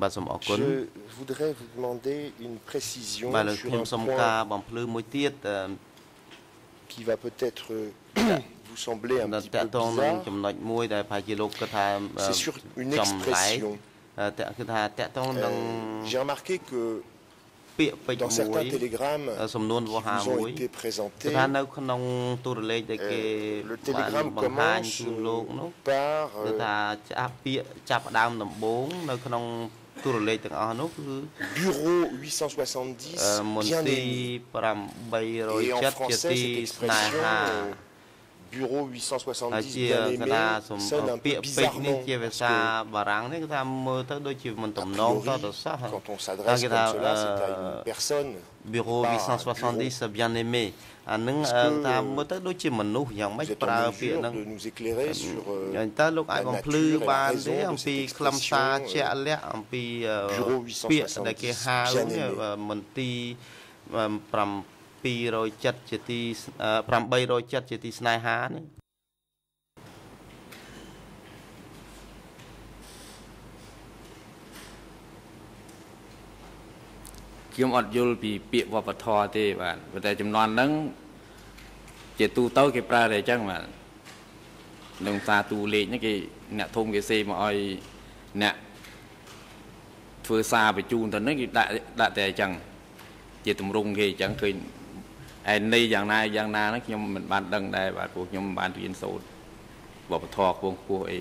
បាទសូមអរគុណ Je voudrais vous demander une précision បាទ sur ខ្ញុំ un សូម point ការបំភ្លឺមួយទៀត qui va peut-être vous sembler un petit ត peu កតងនឹង bizarre. ចំណុចមួយដែលប្រហែលជាលោកគិតថា C'est sur une ចម្លែក expression. តគឺថាតកតងនឹង Euh, J'ai remarqué que ពាក្យពេចន៍ dans មួយ certains télégrammes សំនួនវោហា qui vous មួ ont យ été គឺ présentés, ថានៅក្នុងទូរលេខដែលគេ le បាន télégramme បង្ហាញ commence ជូនលោកនោះ par គឺ euh, bureau 870 bien aimé. Et français. Bureau ហើយ870ជា bien ក aimé ណាសំ sonne un ពា peu ក្យពេចន៍នេះ bizarrement. ជាភា parce សា que បារាំងនេះគឺថាមើលទៅដូចជាមិនទំនងតទៅសោះ quand on s'adresse Regarde, comme cela, c'est à euh, une personne. bureau pas un 870 bien aimé អានឹង Est-ce que, ថាមើលទៅដូចជាមនុស្សយ៉ាងម៉េច Vous êtes ប្រើ en ពាក្យ mesure ហ្នឹង de nous éclairer sur អ euh, ញ្ចឹងតើលោកអាចបំភ្លឺ nature et la បានទេ raison de អំពី cette ខ្លឹមសារ expression, ជាក់លាក់អំពីអឺ Bureau ពាក្យដែលគេហៅ bien នេះ aimé. មន្ទីរ 707ជាទី807ជាទីស្នេហានេះខ្ញុំអត់យល់ពីពាក្យវប្បធម៌ទេបាទប៉ុន្តែចំនួនហ្នឹងជាទូទៅគេប្រើតែអញ្ចឹងបាទក្នុងសារទូលេខហ្នឹងគេអ្នកធំគេសេមកឲ្យអ្នកធ្វើសារបញ្ជូនទៅហ្នឹងគេដាក់ដាក់តែអញ្ចឹងជាទម្រង់គេអញ្ចឹងឃើញ ឯនៃយ៉ាងណាយ៉ាងណាហ្នឹងខ្ញុំមិនបានដឹងដែរបាទព្រោះខ្ញុំមិនបានរៀនសូត្រវប្បធម៌ខ្ពងខ្ពស់អី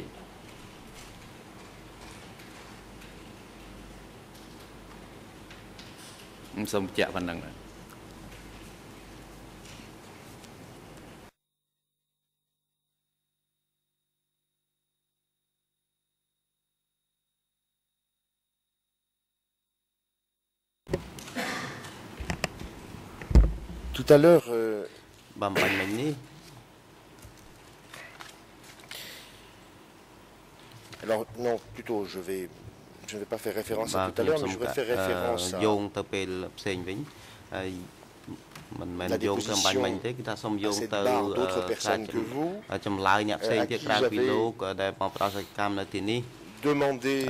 ខ្ញុំសូមបញ្ជាក់ប៉ុណ្្នឹងបាទ Tout à l'heure, euh, alors non, plutôt je vais je ne vais pas faire référence à tout à l'heure, mais je vais faire référence à មិនមែនយកទៅបាញ់មិញទេគឺថាសូមយកទៅការចម្លើយអ្នកផ្សេងទៀតក្រៅពីលោកដែលមកប្រតិកម្មនៅទីនេះ demander,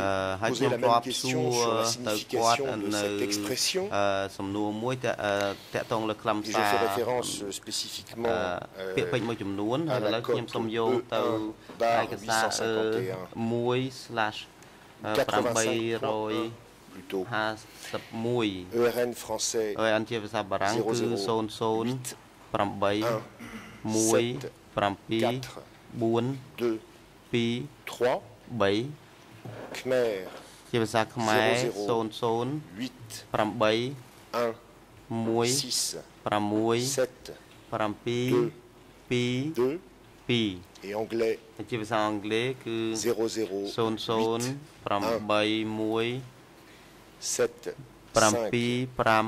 poser la même question sur la signification de cette expression. Et je fais référence spécifiquement à l'accord E1 bar 851 85 plutôt ERN français 008 2 3 Khmer ជាភាសាខ្មែរ00 8 1 6 7 2 2 et anglais ជាភាសាអង់គ្លេសគឺ00 81 7 5 3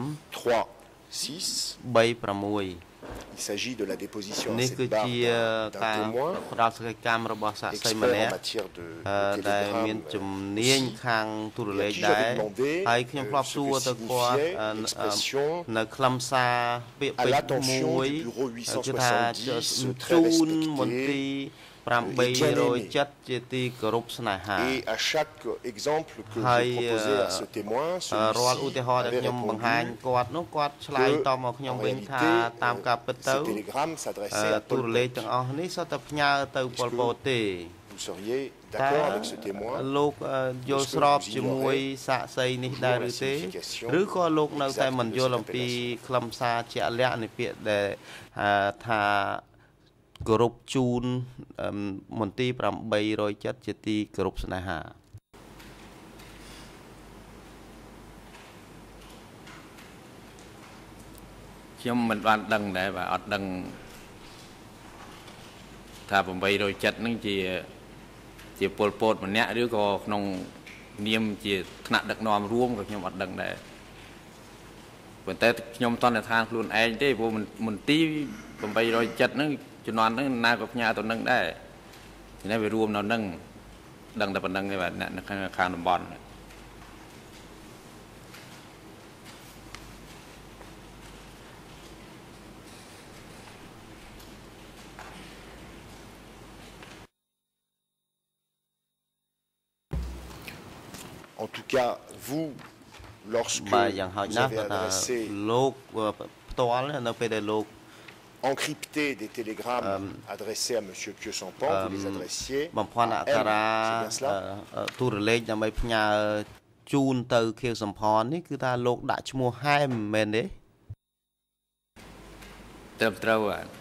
6 3 6 Il s'agit de la déposition à cette barre d'un témoin ផ្ដល់សកម្មរបស់សាក្សីម្នាក់ដែលមានជំនាញខាងទូរលេខដែរហើយខ្ញុំធ្លាប់សួរទៅគាត់នៅខ្លឹមសារពាក្យពេចន៍មួយគឺថាជូនមន្ទីរ 807ជាទីគោរពស្នេហា Et à chaque exemple que j'ai proposé à ce témoin រាល់ឧទាហរណ៍ដែលខ្ញុំបង្ហាញគាត់នោះគាត់ឆ្លើយតបមកខ្ញុំវិញថាតាមការពិតទៅទូរលេខទាំងអស់នេះសុទ្ធតែផ្ញើទៅប៉ុលពតទេ Vous seriez d'accord avec ce témoin លោកយល់ស្របជាមួយសាកសីនេះដែរឬទេឬក៏លោកនៅតែមិនយល់អំពីខ្លឹមសារជាក់លាក់នៃពាក្យដែលថា គោរពជូនមន្ទីរ807ជាទីគោរពស្នេហាខ្ញុំមិនបានដឹងដែរបាទអត់ដឹងថា807ហ្នឹងជាជាពលពតម្នាក់ឬក៏ក្នុងនាមជាថ្នាក់ដឹកនាំរួមក៏ខ្ញុំអត់ដឹងដែរប៉ុន្តែខ្ញុំតន់ឋានខ្លួនឯងទេព្រោះមន្ទីរ807ហ្នឹង ជំនាន់ហ្នឹងណាក៏ផ្ញើទៅនឹងដែរនេះវារួមនៅនឹងដឹងតែប៉ុណ្្នឹងទេបាទអ្នកនៅខាងតំបន់ En tout cas, vous, lorsque vous avez adressé លោកផ្ទាល់នៅពេលដែលលោក encrypter des télégrammes adressés à monsieur Pieux Sampan vous les adressiez បំផន់អក្សរាទូរលេខដើម្បីផ្ញើជូនទៅខៀវសំផននេះគឺថាលោកដាក់ឈ្មោះហែមមែនទេត្រឹមត្រូវបាទ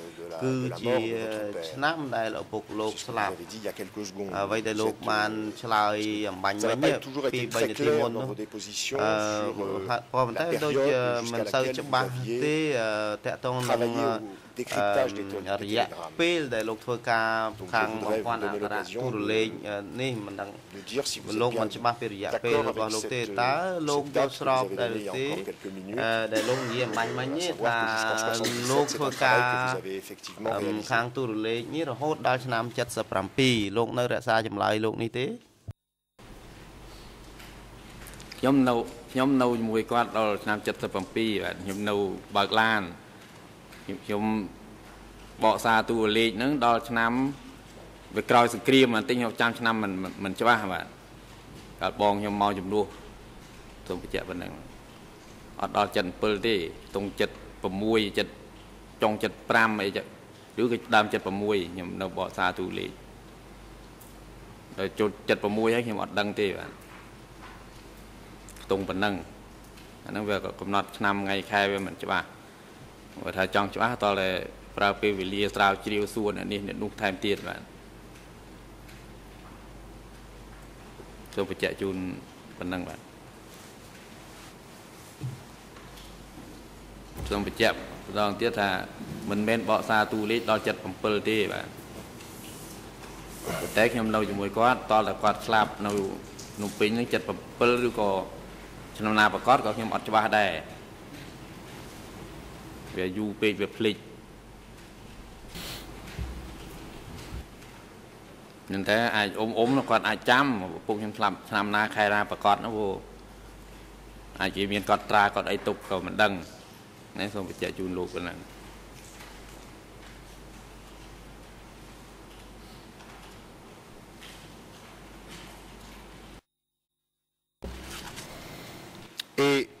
គឺជាឆ្នាំដែលឪពុកលោកស្លាប់អ្វីដែលលោកបានឆ្លើយអំបញ្ញមិញពី3នាទីមុននោះអឺប៉ុន្តែដូចមិនសូវច្បាស់ទេតកតងនឹងរយៈពេលដែលលោកធ្វើការខាងបំផន់អក្សរទូរលេខនេះមិនដឹងលោកមិនច្បាស់ពីរយៈពេលរបស់លោកទេតើលោកយល់ស្របដែរឬទេដែលលោកនិយាយអំបញ្ញមិញនេះថាលោកធ្វើការខាងទូរលេខនេះរហូតដល់ឆ្នាំ77លោកនៅរក្សាចម្លើយលោកនេះទេខ្ញុំនៅខ្ញុំនៅជាមួយគាត់ដល់ឆ្នាំ77បាទខ្ញុំនៅបើកឡាន ខ្ញុំបកសារទូលេខហ្នឹងដល់ឆ្នាំវាក្រោយសង្គ្រាមបន្តិចខ្ញុំចាំឆ្នាំមិនមិនច្បាស់បាទដល់បងខ្ញុំមកជំនួសសូមបញ្ជាក់ប៉ុណ្ណឹងអត់ដល់77ទេតង់76 7ចុង75អីចឹងឬក៏ដើម76ខ្ញុំនៅបកសារទូលេខដល់ចូល76ហើយខ្ញុំអត់ដឹងទេបាទខ្ទង់ប៉ុណ្ណឹងអាហ្នឹងវាកំណត់ឆ្នាំថ្ងៃខែវាមិនច្បាស់ បើថាចង់ច្បាស់តតែប្រើពេលវេលាស្រាវជ្រាវសួរអ្នកនេះអ្នកនោះថែមទៀតបាទសូមបញ្ជាក់ជូនប៉ុណ្ណឹងបាទសូមបញ្ជាក់ម្ដងទៀតថាមិនមែនបកសារទូលេខដល់77ទេបាទតែខ្ញុំនៅជាមួយគាត់តតែគាត់ស្លាប់នៅភ្នំពេញនឹង77ឬក៏ឆ្នាំណាប្រកាសក៏ខ្ញុំអត់ច្បាស់ដែរ វាយូរពេកវាភ្លេចនឹងតែអាចអ៊ំអ៊ំគាត់អាចចាំពុកខ្ញុំស្លាប់ឆ្នាំណាខែណាប្រកាសនោះអាចជាមានគាត់ត្រាគាត់អីទុកក៏មិនដឹងនេះសូមបញ្ជាក់ជូនលោកប៉ុណ្ណឹង Et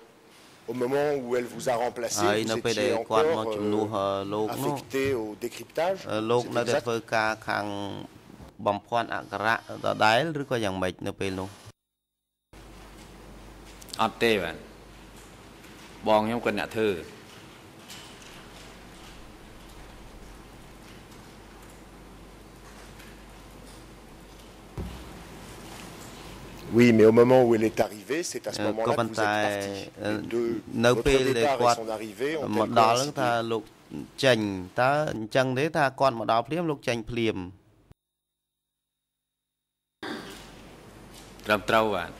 au moment où elle vous a remplacé, vous étiez encore euh, affecté au décryptage លោកនៅតែធ្វើការខាងបំភាន់អក្សរៈដដែលឬក៏យ៉ាងម៉េចនៅពេលនោះអត់ទេបាទបងខ្ញុំគាត់អ្នកធ្វើ Oui, mais au moment où elle est arrivée, c'est à ce moment-là que vous êtes parti. De votre départ et son arrivée ont elles coïncidé ថាលោកចេញតើអញ្ចឹងទេថាគាត់មកដល់ភ្លាមលោកចេញភ្លាមត្រឹមត្រូវបាទ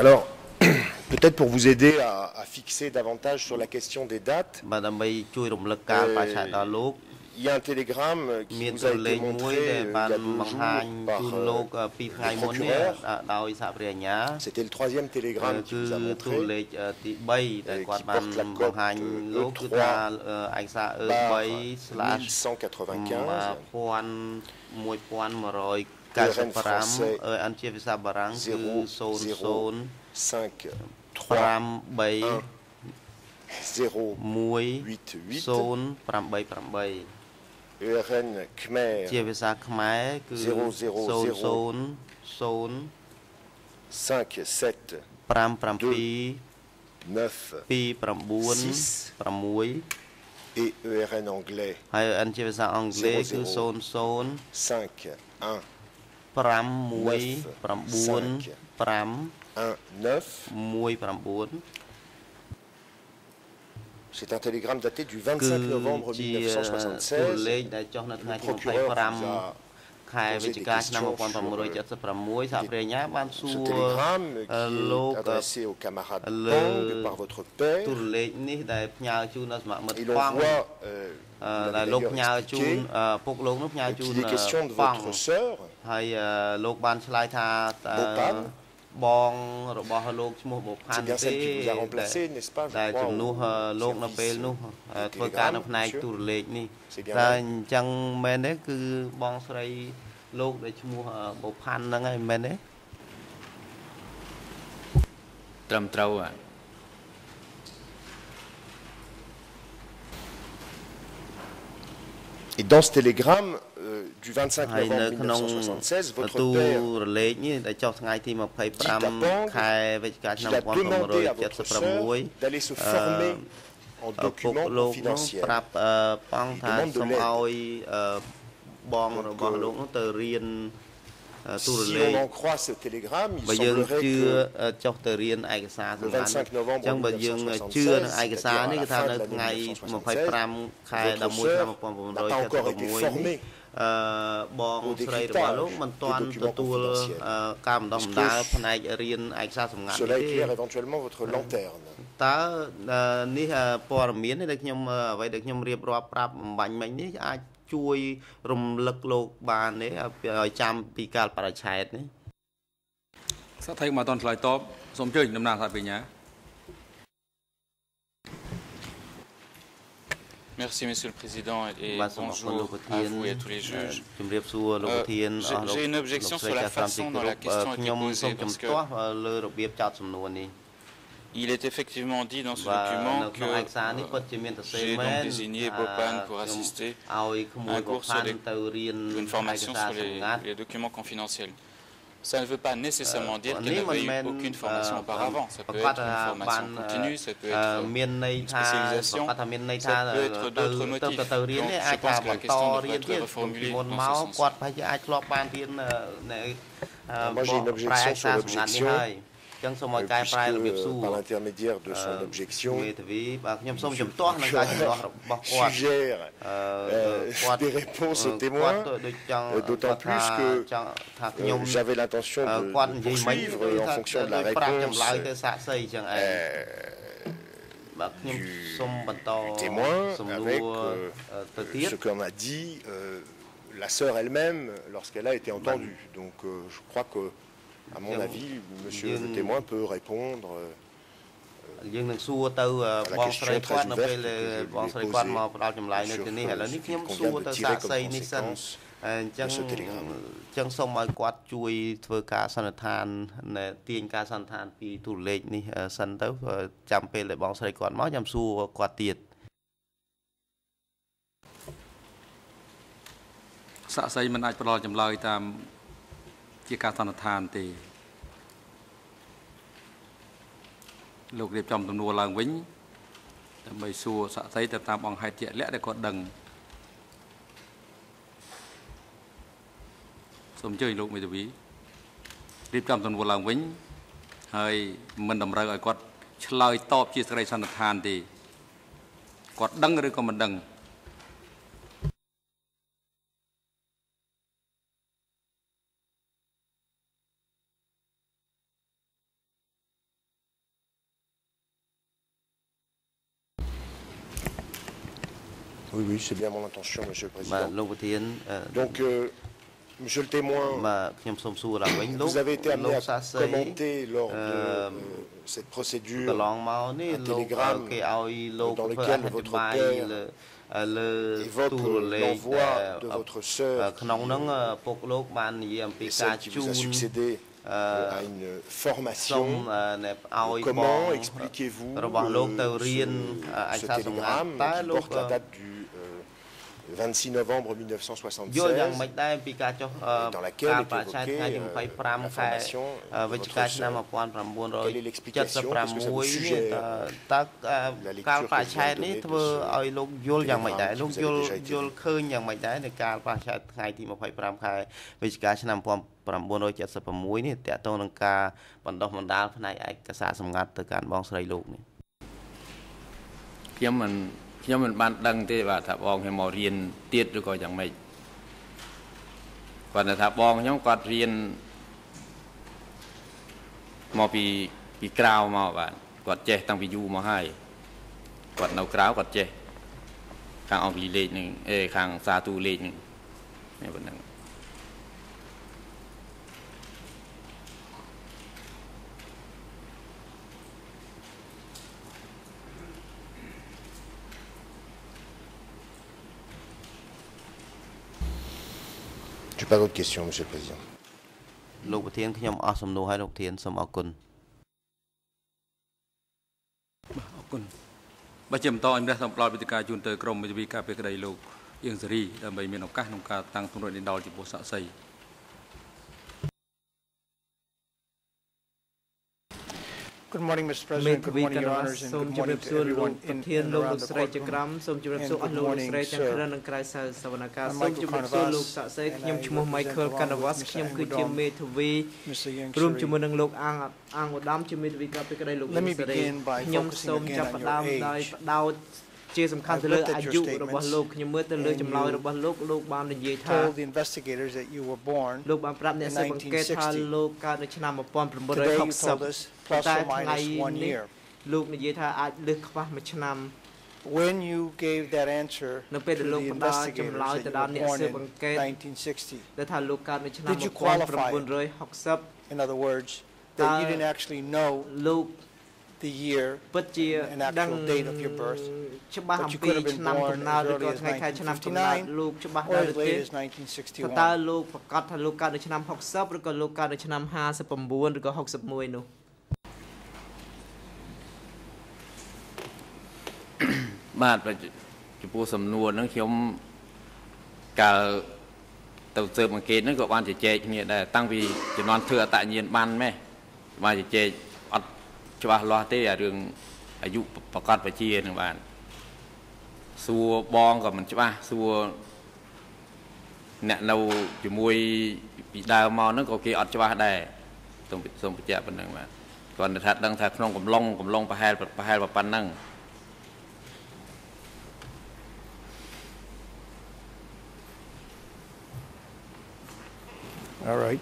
Alors peut-être pour vous aider à, à fixer davantage sur la question des dates បាទដើ ម្បីជួយរំលឹកកាលបច្ចុប្បន្នដល់លោក il y a un télégramme qui vous a été montré euh, il y a deux jours par euh, le procureur. C'était le troisième télégramme qui vous a montré et qui porte la cote 3 1195 ERN français 0 5 3 1 0 8 8 ERN Khmer ជាភាសាខ្មែរគឺ00 57 57 9 29 6 et ERN anglais ហើយ ERN ជាភាសាអង់គ្លេសគឺ00 5 1 5 1 9 1 9 C'est un télégramme daté du 25 novembre 1976. Le procureur vous a ខែវិច្ឆិកាឆ្នាំ1976សហប្រញ្ញាបានសួរលោក adressé au camarade Pong par votre père ទូរលេខនេះដែលផ្ញើជូនដល់សមាមិត្តប៉ងដែលលោកផ្ញើជូនពុកលោកនោះផ្ញើជូនប៉ងហើយលោកបានឆ្លើយថា បងរបស់លោកឈ្មោះបុផាន់ទេដែលជំនួសលោកនៅពេលនោះធ្វើការនៅផ្នែកទូរលេខនេះតែអញ្ចឹងមែនទេគឺបងស្រីលោកដែលឈ្មោះបុផាន់ហ្នឹងហើយមែនទេត្រឹមត្រូវហ่ะ Et dans ce télégramme euh, du 25 novembre 1976 votre père រលេខនេះដែលចុះថ្ងៃទី25ខែវិច្ឆិកាឆ្នាំ1976អឺពុកលោកនោះប្រាប់ប៉ង់ថាសូមឲ្យបងរបស់លោកនោះទៅរៀនទូរលេខបើយើងជឿចុះទៅរៀនឯកសារសំខាន់អញ្ចឹងបើយើងជឿនឹងឯកសារនេះគឺថានៅថ្ងៃ25ខែ11ឆ្នាំ1976 អឺបងស្រីរបស់លោកមិនទាន់ទទួលការបណ្ដុះបណ្ដាលផ្នែករៀនឯកសារសម្ងាត់ទេតើនេះព័ត៌មានដែលខ្ញុំអ្វីដែលខ្ញុំរៀបរាប់ប្រាប់បំបញ្ញមិញនេះអាចជួយរំលឹកលោកបានទេឲ្យចាំពីកាលបរិច្ឆេទនេះសាធិមកអត់តឆ្លើយតបសូមជើញដំណាងសាភិញ្ញា Merci, Monsieur le Président, et bonjour à vous et à tous les juges. J'ai une objection sur la façon dont la question a été posée, parce que il est effectivement dit dans ce document que j'ai donc désigné Bopan pour assister à un cours sur une formation sur les, les documents confidentiels. Ça ne veut pas nécessairement dire qu'il n'y avait eu aucune formation auparavant. Ça peut être une formation continue, ça peut être une spécialisation, ça peut être d'autres motifs. Donc, je pense que la question devrait être reformulée dans ce sens. Moi, j'ai une objection sur l'objection par l'intermédiaire de son objection បាទខ្ញុំសូមជំទាស់នឹងការជំទាស់របស់គាត់គាត់ des réponses aux témoins d'autant plus que j'avais l'intention de poursuivre en fonction de la réponse ចម្លើយទៅសាកសីចឹងឯងបាទខ្ញុំសូមបន្តសំណួរទៅទៀត ce qu'on a dit la sœur elle-même lorsqu'elle a été entendue donc je crois que à mon avis, monsieur le témoin peut répondre យើងនឹងសួរទៅបងស្រីគាត់នៅពេលបងស្រីគាត់មកផ្ដល់ចម្លើយនៅទីនេះឥឡូវនេះខ្ញុំសួរទៅសាកសីនេះសិនអញ្ចឹងចឹងសូមឲ្យគាត់ជួយធ្វើការសន្និដ្ឋានទាញការសន្និដ្ឋានពីទូលេខនេះសិនទៅចាំពេលដែលបងស្រីគាត់មកខ្ញុំសួរគាត់ទៀតសាកសីមិនអាចផ្ដល់ចម្លើយតាម ជាការសន្និដ្ឋានទេលោករៀបចំទំនួលឡើងវិញដើម្បីសួរសាក់សីទៅតាមអង្គហេតុជាក់លាក់ដែលគាត់ដឹងសូមអញ្ជើញលោកមេធាវីរៀបចំទំនួលឡើងវិញហើយមិនតម្រូវឲ្យគាត់ឆ្លើយតបជាសេចក្តីសន្និដ្ឋានទេគាត់ដឹងឬក៏មិនដឹង Oui, oui, c'est bien mon intention, Monsieur le Président. Donc, euh, Monsieur le témoin, vous avez été amené à commenter lors de euh, cette procédure un télégramme dans lequel votre père évoque l'envoi de votre sœur qui, celle qui vous a succédé à une formation. Comment expliquez-vous ce, ce télégramme qui porte la date du 26 novembre 1976យល់យ៉ាងម៉េចដែរពីការចុះការបរិច្ឆេទថ្ងៃទី25ខែវិច្ឆិកាឆ្នាំ1976នេះតើការបរិច្ឆេទនេះធ្វើឲ្យលោកយល់យ៉ាងម៉េចដែរលោកយល់យល់ឃើញយ៉ាងម៉េចដែរនៃការបរិច្ឆេទថ្ងៃទី25ខែវិច្ឆិកាឆ្នាំ1976នេះតកតងនឹងការបណ្ដោះបណ្ដាលផ្នែកឯកសារសម្ងាត់ទៅកាន់បងស្រីលោកនេះខ្ញុំមិន ខ្ញុំមិនបានដឹងទេបាទថាបងខ្ញុំមករៀនទៀតឬក៏យ៉ាងម៉េចគាត់ថាបងខ្ញុំគាត់រៀនមកពីពីក្រៅមកបាទគាត់ចេះតាំងពីយូរមកហើយគាត់នៅក្រៅគាត់ចេះខាងអង់គ្លេសលេខនឹងអេខាងសាទូលេខនឹងនេះប៉ុណ្ណឹង Je n'ai pas d'autres questions, Monsieur le Président. លោកប្រធានខ្ញុំអស់សំណួរហើយលោកប្រធានសូមអរគុណអរគុណបើជាបន្តអញ្ចឹងសូមផ្ដល់វិធីការជូនទៅក្រមវិទ្យាការពីក្តីលោកអៀងសេរីដើម្បីមានឱកាសក្នុងការតាំងទម្រង់នេះដល់ចំពោះសាក់សី Good morning, Mr. President. Good morning, Your Honors, and good morning to everyone in and around the courtroom. And good morning, sir. I'm Michael Carnavas, and I represent along with Mr. Angodom, Mr. Yang រួមជាមួយ Suri. នឹងលោកអាងអាងឧត្តមជាមេធាវីការពីក្តីលោក Let me សេរី begin by ខ្ញុំ focusing សូម again ចាប់ on ផ្ your ដើមដោយ age. ផ្ដោតជាសំខាន់ទៅលើ I've looked អា at your យុ statements របស់លោកខ្ញុំមើលទៅលើ and ចម្លើយ you របស់លោកលោកបាននិយាយថា Told the investigators that you were born លោកបានប្រាប់អ្នកស៊ើបអង្កេតថា 1960. លោកកើតនៅឆ្នាំ Today you told us 1960 plus តែ or ថ្ងៃ minus one នេះ year. លោកនិយាយថាអាចលើសខ្វះមួយឆ្នាំ When you gave that answer នៅ to ពេលដែលលោក the ផ្ដល់ investigators ចម្លើយ that ទៅ you ដល់ were អ្នក born ស៊ើប in អង្កេត 1960, ដែលថាលោកកើតនៅឆ្នាំ Did you qualify? 1960 in other words, that you Uh, didn't actually know លោក the year ពិតជា an actual ដឹង date of your birth, ច្បាស់ but អំ you ពី could have been ឆ្នាំ born កំណើត as ឬ early ក៏ as ថ្ងៃខែឆ្នាំកំណើត 1959 លោកច្បាស់ or ដែរ as ឬទេ late as ថាតើ 1961. លោកប្រកាសថាលោកកើតនៅឆ្នាំ60ឬក៏លោកកើតនៅឆ្នាំ59ឬក៏61នោះ បាទចំពោះសំណួរហ្នឹងខ្ញុំកាលទៅស៊ើបអង្កេតហ្នឹងក៏បានជជែកគ្នាដែរតាំងពីជំនាន់ធ្វើអតញ្ញាណបានម៉េះបានជជែកអត់ច្បាស់លាស់ទេអារឿងអាយុប្រកាសបជាហ្នឹងបាទសួរបងក៏មិនច្បាស់សួរអ្នកនៅជាមួយពីដើមមកហ្នឹងក៏គេអត់ច្បាស់ដែរសូមសូមបញ្ជាក់ប៉ុណ្្នឹងបាទគាត់ថាដឹងថាក្នុងកំឡុងកំឡុងប្រហែលប្រហែលប៉ុណ្ណឹង All right.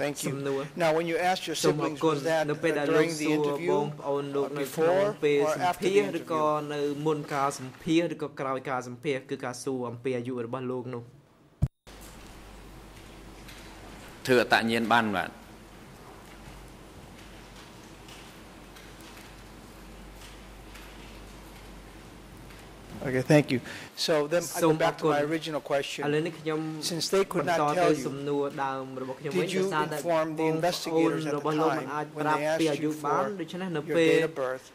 Thank សំ you. ណួរ Now, when you asked your សូមអរ siblings, គុណ was that នៅពេលដែល uh, លោក during the សួរបង interview, ប្អូនលោក uh, នៅក្នុង before ពេល or សម្ after ភា the សឬក៏ interview? នៅមុនការសម្ភាសឬក៏ក្រោយការសម្ភាសគឺការសួរអំពីអាយុរបស់លោកនោះធ្វើអតញ្ញាណបានបាទ Okay, thank you. So then I goសូមអរ back to គុណ my original ឥឡូវ question. នេះខ្ញុំ Since they could បន្ត not ទៅ tell សំ you, ណួរដើមរបស់ខ្ញុំវិញ Did you ដោយសារតែ inform the បងប្អូន investigators at the របស់លោកមិន time អាច when ប្រាប់ they ពី asked អាយុ you បាន for ដូច្នេះនៅ your ពេល date of birth,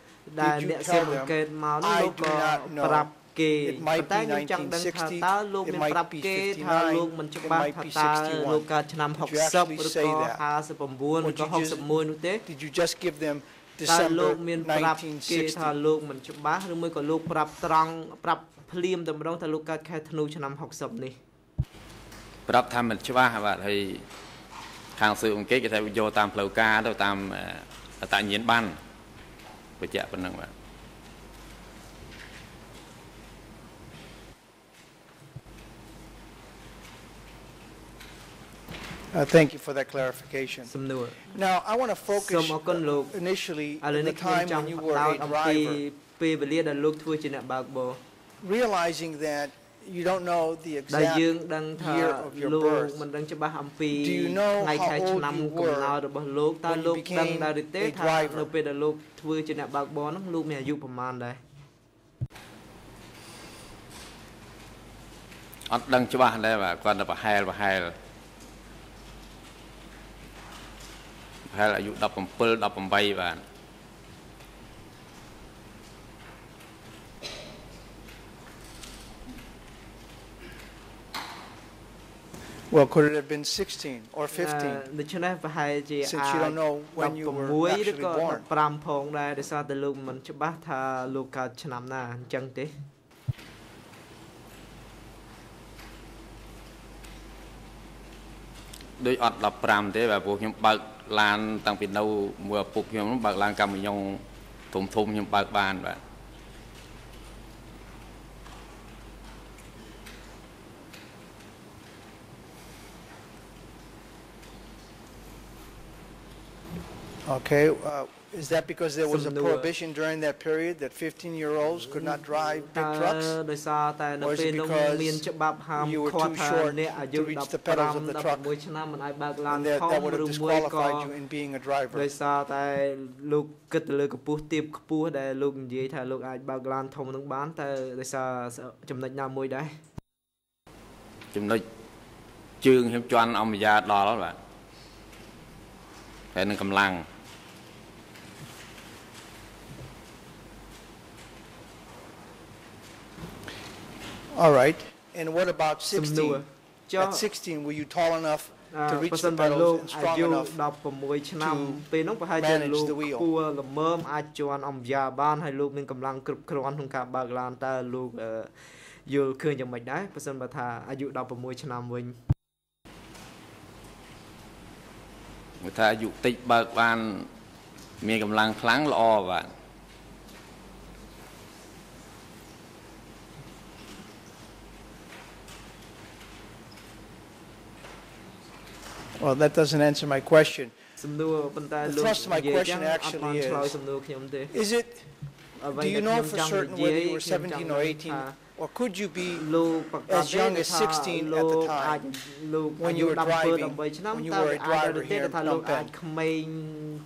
ដែល did you អ្នកស៊ើប tell អង្កេត them, មកនោះ I លោក do ក៏ not know. ប្រាប់គេ It might ប៉ុន្តែ be ខ្ញុំចង់ដឹងថា 1960, តើលោក it មាន might ប្រាប់ be គេថា 59, លោកមិនច្បាស់ it might ថា be តើ 61. លោកកើតឆ្នាំ Did you 60 actually ឬ say ក៏ that? 59ឬ Would ក៏ you just- 61នោះទេ Did you just give them តើ December លោកមានប្រាប់គេថា 1960? លោកមិនច្បាស់ឬមួយក៏លោកប្រាប់ត្រង់ប្រាប់ភ្លាមតែម្ដងថាលោកកើតខែធ្នូឆ្នាំ60នេះប្រាប់ថាមិនច្បាស់បាទហើយខាងស៊ើបអង្កេតគេថាយកតាមផ្លូវការទៅតាមអតញ្ញាណបានបញ្ជាក់ប៉ុណ្ណឹងបាទ Uh, Thank you for that clarification. សំណួរ Now, I want to សូម focus អរគុណលោក initially ឥឡូវ on នេះ the ខ្ញុំ time ចង់ when you ប were ដោត a អំពី driver, ពេលវេលាដែលលោកធ្វើជាអ្នកបើកបរ realizing that you don't know the ដែល exact យើងដឹងថា year of your លោក birth. មិនដឹងច្បាស់អំពី Do you know ថ្ងៃខែ how old ឆ្នាំ you កំ were ណើតរបស់លោកតើ when you លោក became ដឹងដែរឬទេ a ថា driver? នៅពេលដែលលោកធ្វើជាអ្នកបើកបរហ្នឹងលោកមានអាយុប្រមាណដែរ អត់ដឹងច្បាស់ដែរបាទគាត់តែប្រហែលប្រហែល ប្រហែលអាយុ17 18បាទ Well, could it have been 16 or 15? ដូច្នេះប្រហែលជា Since you don't know when you were 16ឬ actually ក៏ born. 15ផងដែរដោយសារតែលោកមិនច្បាស់ថាលោកកើតឆ្នាំណាអញ្ចឹងទេដូចអត់15ទេបាទព្រោះខ្ញុំបើក ឡានតាំងពីនៅមួយឪពុកខ្ញុំហ្នឹងបើកឡានកាមីយ៉ុងធំធំខ្ញុំបើកបានបាទ Okay, uh, is that because there was a Some new- prohibition during that period that 15-year-olds could not drive តើ big trucks? ដោយសារតែនៅ Or is it ពេលនោះ because មានច្បាប់ហាម you were ឃាត់ too ថា short អ្នកអាយុ to reach the pedals of the truck? 16ឆ្នាំមិនអាចបើកឡាន And that, ធំ that would ឬ have មួយក៏ disqualified you in being a driver. ដោយសារតែលោកគិតទៅលើកម្ពស់ទាបខ្ពស់ដែលលោកនិយាយថាលោកអាចបើកឡានធំនឹងបានតែដោយសារចំណុចណាមួយដែរចំណុចជើងខ្ញុំជន់អមយ៉ាដល់ហើយបាទហើយនឹងកម្លាំង All right, and what about សំណួរ 16? ចុះ At 16, were you tall enough to reach the pedals and strong enough 16ឆ្នាំពេលនោះប្រហែលជាលោកគួរល្មមអាចជន់អំយ៉ាបានហើយលោកមានកម្លាំងគ្រប់គ្រាន់ក្នុងការបើកឡានតើលោកយល់ឃើញយ៉ាងម៉េចដែរបើសិនបើថាអាយុ16ឆ្នាំវិញបើថាអាយុតិចបើកបាន មានកម្លាំងខ្លាំងល្អបាទ Well, that doesn't answer my question. The thrust of my question actually is, is it, do you know for certain whether you were 17 or 18, or could you be as young as 16 at the time when you were driving, when you were a driver here in Phnom Penh?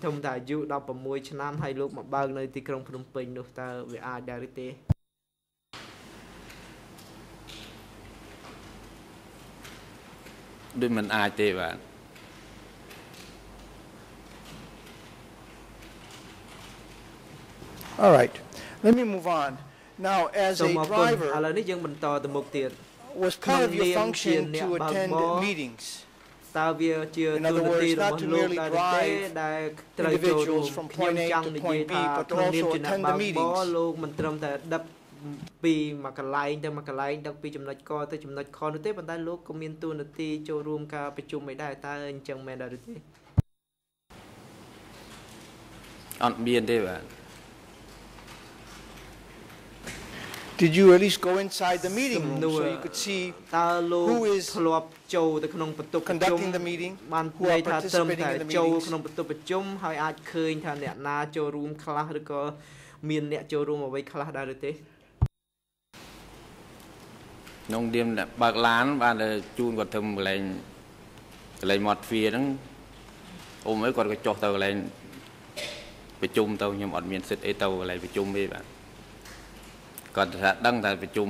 ធំតែអាយុ16ឆ្នាំហើយលោកមកបើកនៅទីក្រុងភ្នំពេញនោះតើវាអាចដែរឬទេដូចមិនអាចទេបាទ All right. Let me move on. Now as a driver ឥឡូវនេះយើងបន្តទៅមុខទៀត was part of your function to attend meetings តើវាជាទូនាទីរបស់លោកដែរទេដែលត្រូវចូលរួមខ្ញុំចង់និយាយថាក្នុងនាមជាអ្នកបើកបរលោកមិនត្រឹមតែដឹកពីមួយកន្លែងទៅមួយកន្លែងដឹកពីចំណុចកទៅចំណុចខនោះទេប៉ុន្តែលោកក៏មានទូនាទីចូលរួមការប្រជុំអីដែរតើអញ្ចឹងមែនដែរទេអត់មានទេបាទ Did you at least go inside the meeting room so you could see who is ធ្លាប់ចូលទៅក្នុងបន្ទប់ប្រជុំ the meeting បានន័យថាត្រឹមតែចូលក្នុងបន្ទប់ប្រជុំហើយអាចឃើញថាអ្នកណាចូលរួមខ្លះឬក៏មានអ្នកចូលរួមអ្វីខ្លះដែរឬទេក្នុងនាមបើកឡានបានជូនគាត់ធ្វើកន្លែងកន្លែងមាត់ទ្វារហ្នឹងអ៊ំអីគាត់ក៏ចុះទៅកន្លែងប្រជុំទៅខ្ញុំអត់មានសិទ្ធអីទៅកន្លែងប្រជុំទេបាទ គាត់ថាដឹងតែប្រជុំ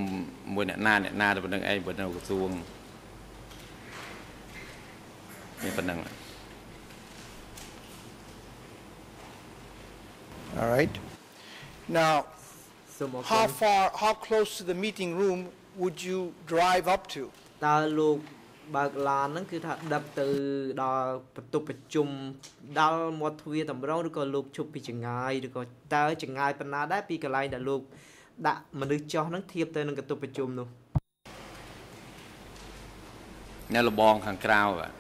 មួយអ្នកណាអ្នកណាទៅប៉ុណ្្នឹងឯងប៉ុណ្្នឹងក្រសួងមានប៉ុណ្្នឹង All right. Now, how far, how close to the meeting room would you drive up to? តើលោកបើកឡានហ្នឹងគឺថាដឹកទៅដល់បន្ទប់ប្រជុំដល់មាត់ទ្វារតម្រងឬក៏លោកជប់ពីចងាយឬក៏តើចងាយប៉ុណ្ណាដែរពីកន្លែងដែលលោក ដាក់មនុស្សចោះហ្នឹងធៀបទៅនឹងកន្ទប់ប្រជុំនោះនៅលបងខាងក្រៅបាទ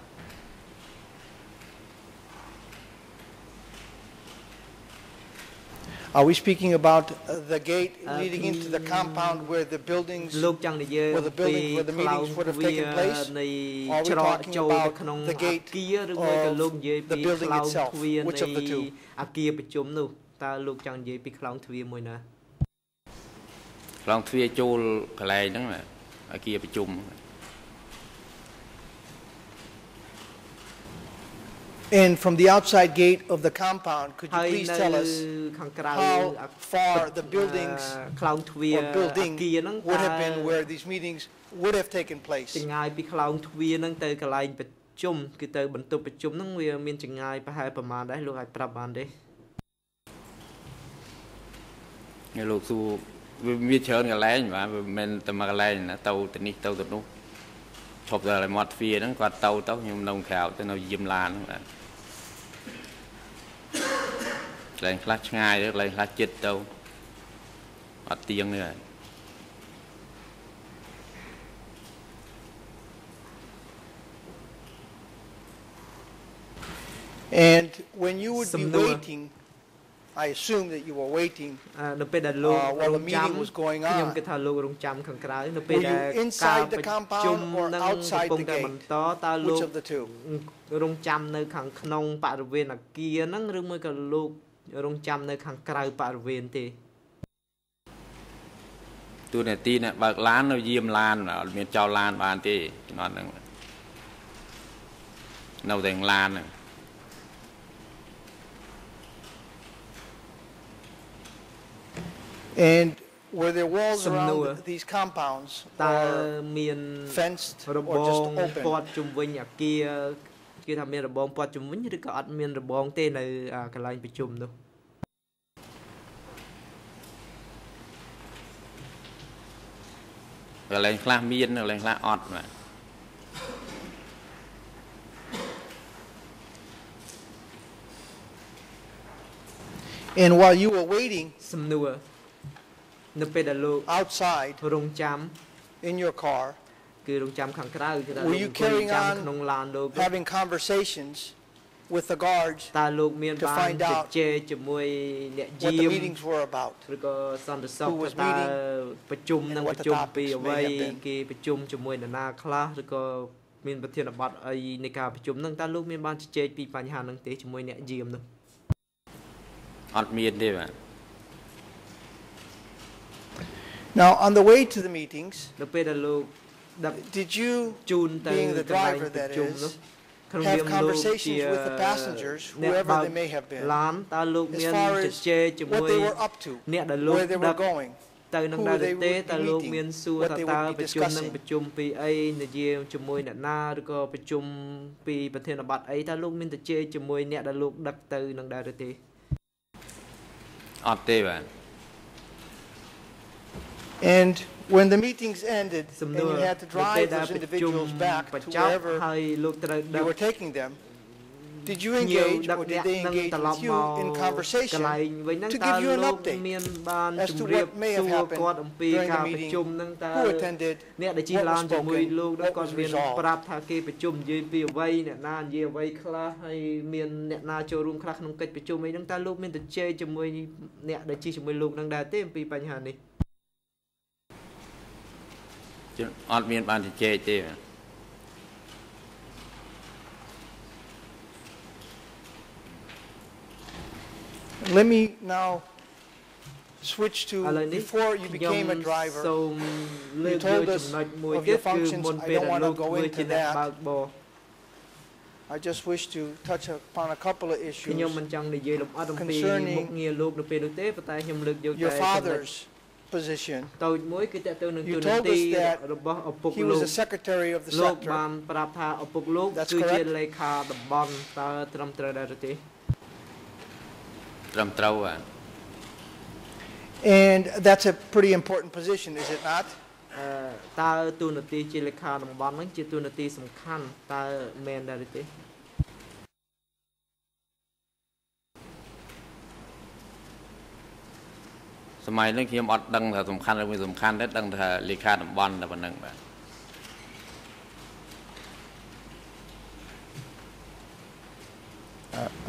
Are we speaking about the gate leading into the compound where the buildings លោកចង់និយាយ where the building where the meetings would have taken place នៃច្រកចូលទៅក្នុងអគារឬមួយក៏លោកនិយាយពីខ្លោងទ្វារនៃអគារប្រជុំនោះតើលោកចង់និយាយពីខ្លោងទ្វារមួយណា ឡងទ្វារចូលកន្លែងហ្នឹងអគារប្រជុំ And from the outside gate of the compound, could you please tell us how far the buildings or building would have been where these meetings would have taken place? ចម្ងាយពីខ្លោងទ្វារហ្នឹងទៅកន្លែងប្រជុំគឺទៅបន្ទប់ប្រជុំហ្នឹងវាមានចម្ងាយប្រហែលប្រមាណដែរលោកអាចប្រាប់បានទេលោកសួរ វាច្រើនកន្លែងបាទវាមិនមែនតែមួយកន្លែងណាទៅទៅនេះទៅទៅនោះឈប់ទៅមាត់ទ្វារហ្នឹងគាត់ទៅទៅខ្ញុំនៅក្រៅទៅនៅយាមឡានបាទកន្លែងខ្លះឆ្ងាយទៅកន្លែងខ្លះជិតទៅអត់ទៀងទេ And when you would be waiting I assume that you were waiting នៅពេលដែលលោករងចាំខ្ញុំគិតថាលោករងចាំខាងក្រៅនៅពេលដែលការប្រជុំនឹងកំពុងតែបន្តតើលោករងចាំនៅខាងក្នុងបរិវេណអគារហ្នឹងឬមួយក៏លោករងចាំនៅខាងក្រៅបរិវេណទេទូនាទីអ្នកបើកឡាននៅយាមឡានអត់មានចោលឡានបានទេជំនាន់ហ្នឹងនៅតែឡានហ្នឹង And were there walls around these compounds or fenced or just open? And while you were waiting, សំណួរ នៅពេលដែលលោក outside រងចាំ in your car គឺរងចាំខាងក្រៅគឺថា were you carrying ចាំ on ក្នុងឡានលោក having conversations with the guards តើលោកមាន to បាន find ជ out ជែកជាមួយអ្នក what យា the ម meetings were about ឬក៏សន្តិសុខ Who was តើ meeting ប្រជុំនឹង and ប្រ what the ជុំ topics ពីអ្វី may have been. គេប្រជុំជាមួយនរណាខ្លះឬក៏មានប្រធានបទអីនៃការប្រជុំហ្នឹងតើលោកមានបានជជែកពីបញ្ហាហ្នឹងទេជាមួយអ្នកយាមនោះអត់មានទេបាទ now on the way to the meetings នៅពេលដែលលោកដឹក did you ជូនទៅ being the កន្លែង driver ប្រ that ជុំនោះ is ក្នុង have នាមលោកជា conversations with the passengers អ្នក whoever បើក they may have been ឡានតើលោក as មាន far ជ as ជែកជាមួយ what they were up to អ្នកដែលលោក where they ដឹ were ក going ទៅនឹង who ដែរ they ទេ would be តើលោក meeting, មានសួរ what ថា they តើ would be ប្រជុំនឹង discussing. ប្រជុំពីអីនិយាយជាមួយអ្នកណាឬក៏ប្រជុំពីប្រធានបទអីតើលោកមានទៅជែកជាមួយអ្នកដែលលោកដឹកទៅនឹងដែរឬទេអត់ទេបាទ and when the meetings ended សំ and ណួរ you had to នៅពេល drive ដែល those ប្រជុំ individuals back បញ្ to ចប់ wherever ហើយលោកត្រូវដឹ you ក were taking them did you ភ្ញៀវ engage ដឹក or អ្នក did they នឹង engage ត្រឡប់ with you មក in ក conversation ន្លែងវិញហ្នឹង to តើ give you an លោក update មានបាន as ជ to ម្រាប what may សួ have រ happened គាត់អំពី during ការ the ប្រ meeting ជុំហ្នឹងតើ who attended អ្នកដែលជិះ what ឡា was នជាមួយ spoken លោកហ្នឹង what គាត់ was មាន resolved អ្វីអ្នកណានិយាយអ្វីខ្លះហើយមានអ្នកណាចូលរួមខ្លះក្នុងកិច្ចប្រជុំអីហ្នឹងតើលោកមានទៅជែកជាមួយអ្នកដែលជិះជាមួយលោកហ្នឹងដែរទេអំពីបញ្ហានេះ អត់មានបានជជែកទេបាទ let me now switch to ឥឡូវនេះ before you ខ្ញុំ became a driver សូមលើក You យ told ក us ចំណុចមួយ of ទៀត your គឺ functions. មុន I ពេល don't ដែល wanna លោក go ធ្វើ into ជាអ្នក that. បើកបរ I just wish to touch upon a couple of ខ្ញុំ issues មិនចង់និយាយលម្អិតអំពី concerning មុខងារលោកនៅពេលនោះទេប៉ុន្តែខ្ញុំលើកយកតែ your ចំណុច father's position តូចមួយគឺតើទៅនឹង You ទូនា told ទី us that របស់ឪពុក he លោ was ក the secretary of the លោក sector បានប្រាប់ថាឪពុកលោក That's គឺជា correct. លេខាតំបន់តើត្រឹមត្រូវដែរឬទេ ត្រឹមត្រូវបាទ and that's a pretty important position is it not អឺតើទូនាទីជាលេខាតំបន់ហ្នឹងជាទូនាទីសំខាន់តើមែនដែរឬទេ សម័យហ្នឹងខ្ញុំអត់ដឹងថាសំខាន់ឬមិនសំខាន់ទេដឹងថាលេខាតំបន់តែប៉ុណ្្នឹងបាទ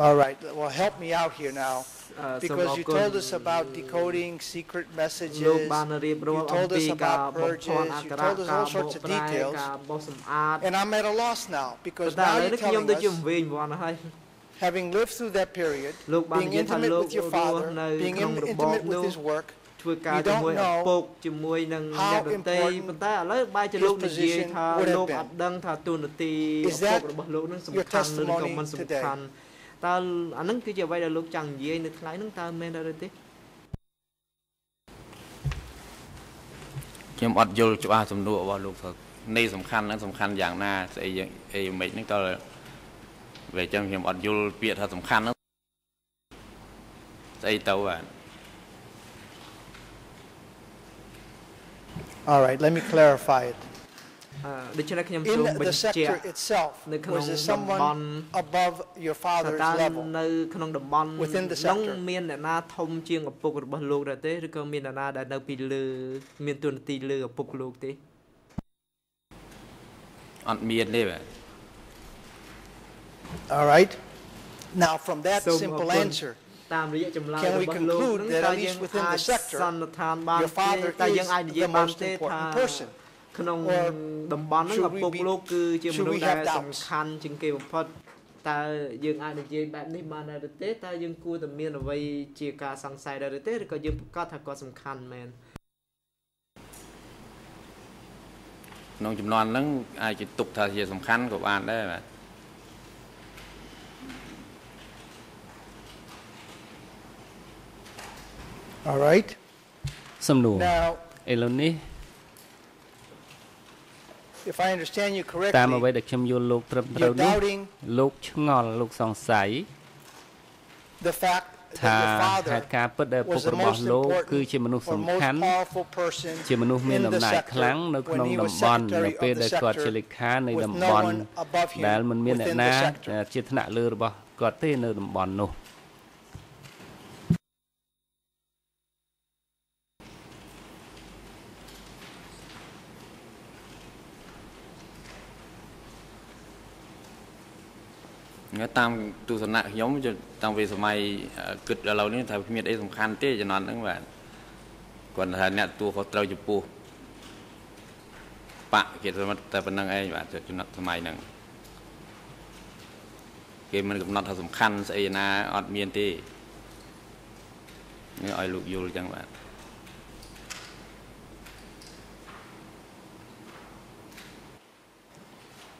all right well help me out here now អឺសូមអ because រ you គុណ told us about decoding secret លោក messages បានរៀបរាប់ You អំ told ពី us ការ about បំភាន់ purges. អ You ក្ខរ told us កា all របោ sorts ក of ប្រែ details. ការបោសសម្អាត and I'm at a loss now ប៉ុ because ន្តែឥ now ឡូវនេះ you're ខ្ញុំ telling ដូចជា us វិញវល់ហើយ having lived through that period លោកបាន being និយាយថា intimate លោក with your រស់ father នៅ being ក្នុង in- របប intimate នោះ with his work ធ្វើការ You don't ជាមួយឪ know ពុកជាមួយនឹង how អ្នកដទៃ important ប៉ុន្តែឥឡូវបែរជាលោក his និយាយ position ថា would have លោក been. អត់ដឹងថាទូនាទីឪ Is ពុ that ករបស់លោកនឹងសំ your ខាន់ឬក៏ testimony មិនសំ today? ខាន់តើអាហ្នឹងគឺជាអ្វីដែលលោកចង់និយាយនៅថ្ងៃហ្នឹងតើមែនដែរឬទេខ្ញុំអត់យល់ច្បាស់សំណួររបស់លោកថានៃសំខាន់ហ្នឹងសំខាន់យ៉ាងណាស្អីយ៉ាងអីមិនហ្នឹងតើ វាអញ្ចឹងខ្ញុំអត់យល់ពាក្យថាសំខាន់ហ្នឹងស្អីទៅបាទ all right let me clarify it អឺដូច្នេះខ្ញុំ in សូមបញ្ the ជាក់ sector itself នៅក្នុង was there តំបន់ someone above your ថា father's តើ level នៅក្នុងតំបន់ Within the ហ្នឹង sector. មានអ្នកណាធំជាងឪពុករបស់លោកដែរទេឬក៏មានអ្នកណាដែលនៅពីលើមានទួនាទីលើឪពុកលោកទេអត់មានទេបាទ all right now from that សូមអរ simple គុណ answer តាមរយៈចម្លើយ Can រ we របស់លោក conclude ហ្នឹង that តើ at យើង least within អាច the sector, សន្និដ្ឋានបាន your father ទេតើយើង is អាចនិយាយ the បាន most ទេថា important person? ក្នុង Or តំបន់ហ្នឹង should ឪ we ពុក be- លោកគឺជា should មនុ we ស្សដែល have សំ doubts? ខាន់ជាងគេបំផុតតើយើងអាចនិយាយបែបនេះបានដែរឬទេតើយើងគួរតែមានអ្វីជាការសង្ស័យដែរឬទេឬក៏យើងប្រកាសថាគាត់សំខាន់មែនក្នុងចំនួនហ្នឹងអាចជាទុកថាជាសំខាន់ក៏បានដែរបាទ all right សំណួរ now ឥឡូវនេះ if I understand you តាមអ្វី correctly ដែលខ្ញុំយល់លោកត្រឹមត្រូវ you're នោះ doubting លោកឆ្ងល់លោកសង្ស័យ the fact ថា that your ហេ father តុការណ៍ពិតដែលពុ was ក the របស់ most លោក important គឺជាមនុស្ស or សំ most ខាន់ powerful person ជាមនុស្សមាន in អំ the ណាច sector ខ្លាំងនៅក្នុង when he តំ was បន់នៅ secretary ពេល of the ដែលគាត់ជា sector លេខានៃ with តំ no បន់ one above him ដែលមិនមានអ្នក within ណា the sector ជាថ្នាក់លើរបស់គាត់ទេនៅតំបន់នោះ តាមទស្សនៈខ្ញុំតាំងពីសម័យគិតដល់ឥឡូវនេះថាគ្មានអីសំខាន់ទេជំនាន់ហ្នឹងបាទគាត់ថាអ្នកតួគាត់ត្រូវចំពោះបកគេតែប៉ុណ្្នឹងឯងបាទចំណុចសម័យហ្នឹងគេមិនកំណត់ថាសំខាន់ស្អីណាអត់មានទេនេះឲ្យលោកយល់ចឹងបាទ well thank you for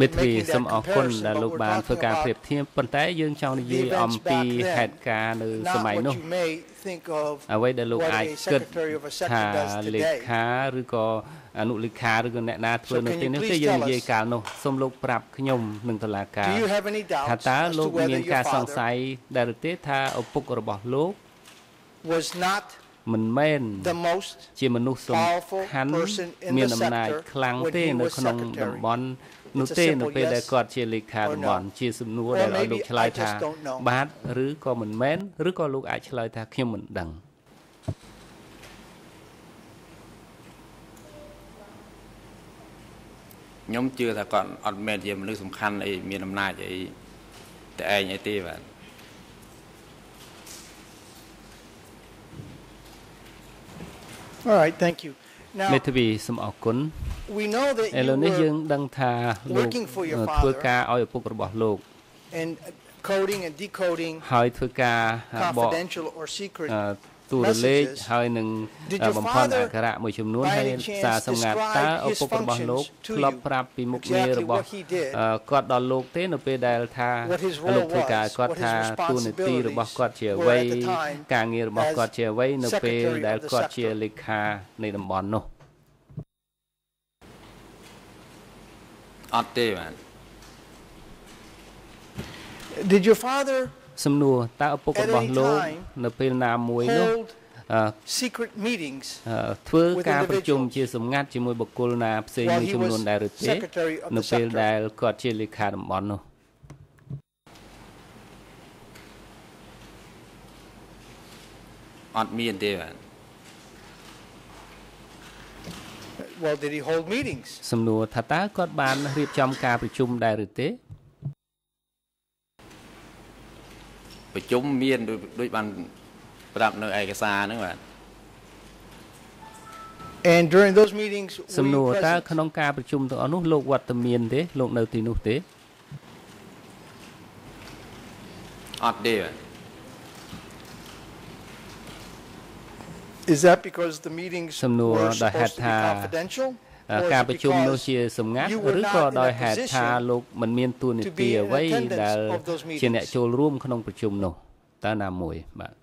មេធាវីសូមអរគុណដែលលោកបានធ្វើការប្រៀបធៀបប៉ុន្តែយើងចង់និយាយអំពីហេតុការណ៍នៅសម័យនោះអ្វីដែលលោកអាចគិតថាលេខាឬក៏អនុលេខាឬក៏អ្នកណាធ្វើនៅទីនេះទេយើងនិយាយកាលនោះសូមលោកប្រាប់ខ្ញុំនឹងតុលាការថាតើលោកមានការសង្ស័យដែលទេថាឪពុករបស់លោក was not មិនមែនជាមនុស្សសំខាន់មានអំណាចខ្លាំងទេនៅក្នុងតំបន់នោះទេនៅពេលដែលគាត់ជាលេខាតំបន់ជាសំណួរដែលឲ្យលោកឆ្លើយថា បាទឬក៏មិនមែនឬក៏លោកអាចឆ្លើយថាខ្ញុំមិនដឹងខ្ញុំជឿថាគាត់អត់មែនជាមនុស្សសំខាន់អីមានអំណាចអីតែឯងអីទេបាទ All right thank you មេធាវីសូមអរគុណ We know that ឥឡូវនេះយើងដឹងថាលោកធ្វើការឲ្យឪពុករបស់លោក and coding and decoding ហើយធ្វើការបក confidential or secret ទូរលេខហើយនឹងបំផន់អក្សរមួយចំនួនហើយសារសម្ងាត់តើឪពុករបស់លោកធ្លាប់ប្រាប់ពីមុខងាររបស់គាត់ដល់លោកទេនៅពេលដែលថាលោកធ្វើការគាត់ថាទូនាទីរបស់គាត់ជាអ្វីការងាររបស់គាត់ជាអ្វីនៅពេលដែលគាត់ជាលេខានៃតំបន់នោះអត់ទេបាទ Did your father សំណួរតើឪពុករបស់លោកនៅពេលណាមួយនោះ secret meetings ធ្វើការប្រជុំជាសម្ងាត់ជាមួយបុគ្គលណាផ្សេងមួយចំនួនដែរឬទេនៅពេលដែលគាត់ជាលេខាតំបន់នោះអត់មានទេបាទ Well did he hold meetings សំណួរថាតើគាត់បានរៀបចំការប្រជុំដែរឬទេ ប្រជុំមានដូចបានប្រាប់នៅឯកសារហ្នឹងបាទ And during those meetings សំណួរតើក្នុងការប្រជុំទាំងអស់នោះលោកវត្តមានទេលោកនៅទីនោះទេអត់ទេបាទ Is that because the meetings សំណួរដោយហេតុថា ការប្រជុំនោះជាសម្ងាត់ឬក៏ដោយហេតុថាលោកមិនមានទួនាទីអ្វីដែលជាអ្នកចូលរួមក្នុងប្រជុំនោះតើណាមួយបាទ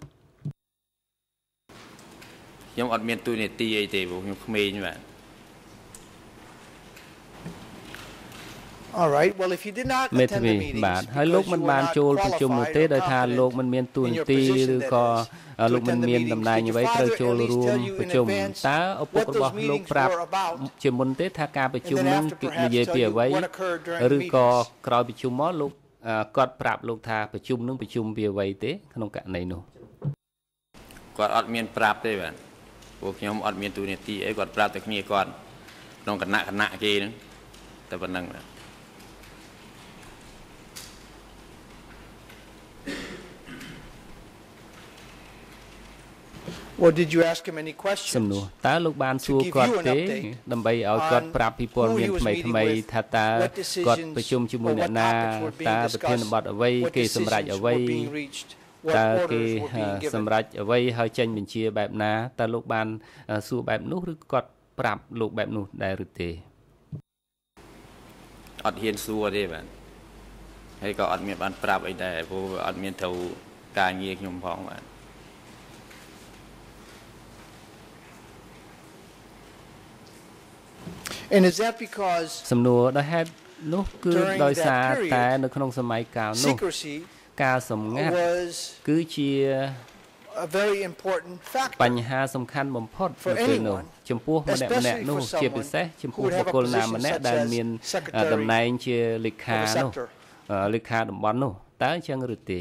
ខ្ញុំអត់មានទួនាទីអីទេព្រោះខ្ញុំក្មេងបាទ All right well if you did not attend the meeting បាទហើយលោកមិនបានចូលប្រជុំនោះទេដោយថាលោកមិនមានទួនាទីឬក៏លោកមិនមានតំណែងអ្វីត្រូវចូលរួមប្រជុំតើឪពុករបស់លោកប្រាប់ជាមុនទេថាការប្រជុំនឹងនិយាយពីអ្វីឬក៏ក្រោយប្រជុំមកលោកគាត់ប្រាប់លោកថាប្រជុំនឹងប្រជុំពីអ្វីទេ ក្នុងករណីនោះគាត់អត់មានប្រាប់ទេបាទពួកខ្ញុំអត់មានទូនាទីអីគាត់ប្រាប់តែគ្នាគាត់ក្នុងគណៈគណៈគេហ្នឹងតែប៉ុណ្្នឹងបាទ Well did you ask him any questions សំណួរតើលោកបានសួរគាត់ទេដើម្បីឲ្យគាត់ប្រាប់ពីព័ត៌មានថ្មីថ្មីថាតើគាត់ប្រជុំជាមួយអ្នកណាតើប្រធានបទអ្វីគេសម្រេចអ្វីតើគេសម្រេចអ្វីហើយចេញបញ្ជាបែបណាតើលោកបានសួរបែបនោះឬគាត់ប្រាប់លោកបែបនោះដែរឬទេអត់ហ៊ានសួរទេបាទហើយក៏អត់មានបានប្រាប់អីដែរព្រោះអត់មានត្រូវការងារខ្ញុំផងបាទ And is that because សំណួរដោយហេតុនោះគឺដោយសារតែនៅក្នុងសម័យកាលនោះការសម្ងាត់គឺជា a very important factor បញ្ហាសំខាន់បំផុតនៅពេលនោះចំពោះម្នាក់ម្នាក់នោះជាពិសេសចំពោះបុគ្គលណាម្នាក់ដែលមានតំណែងជាលេខានោះលេខាតំបន់នោះតើអញ្ចឹងឬទេ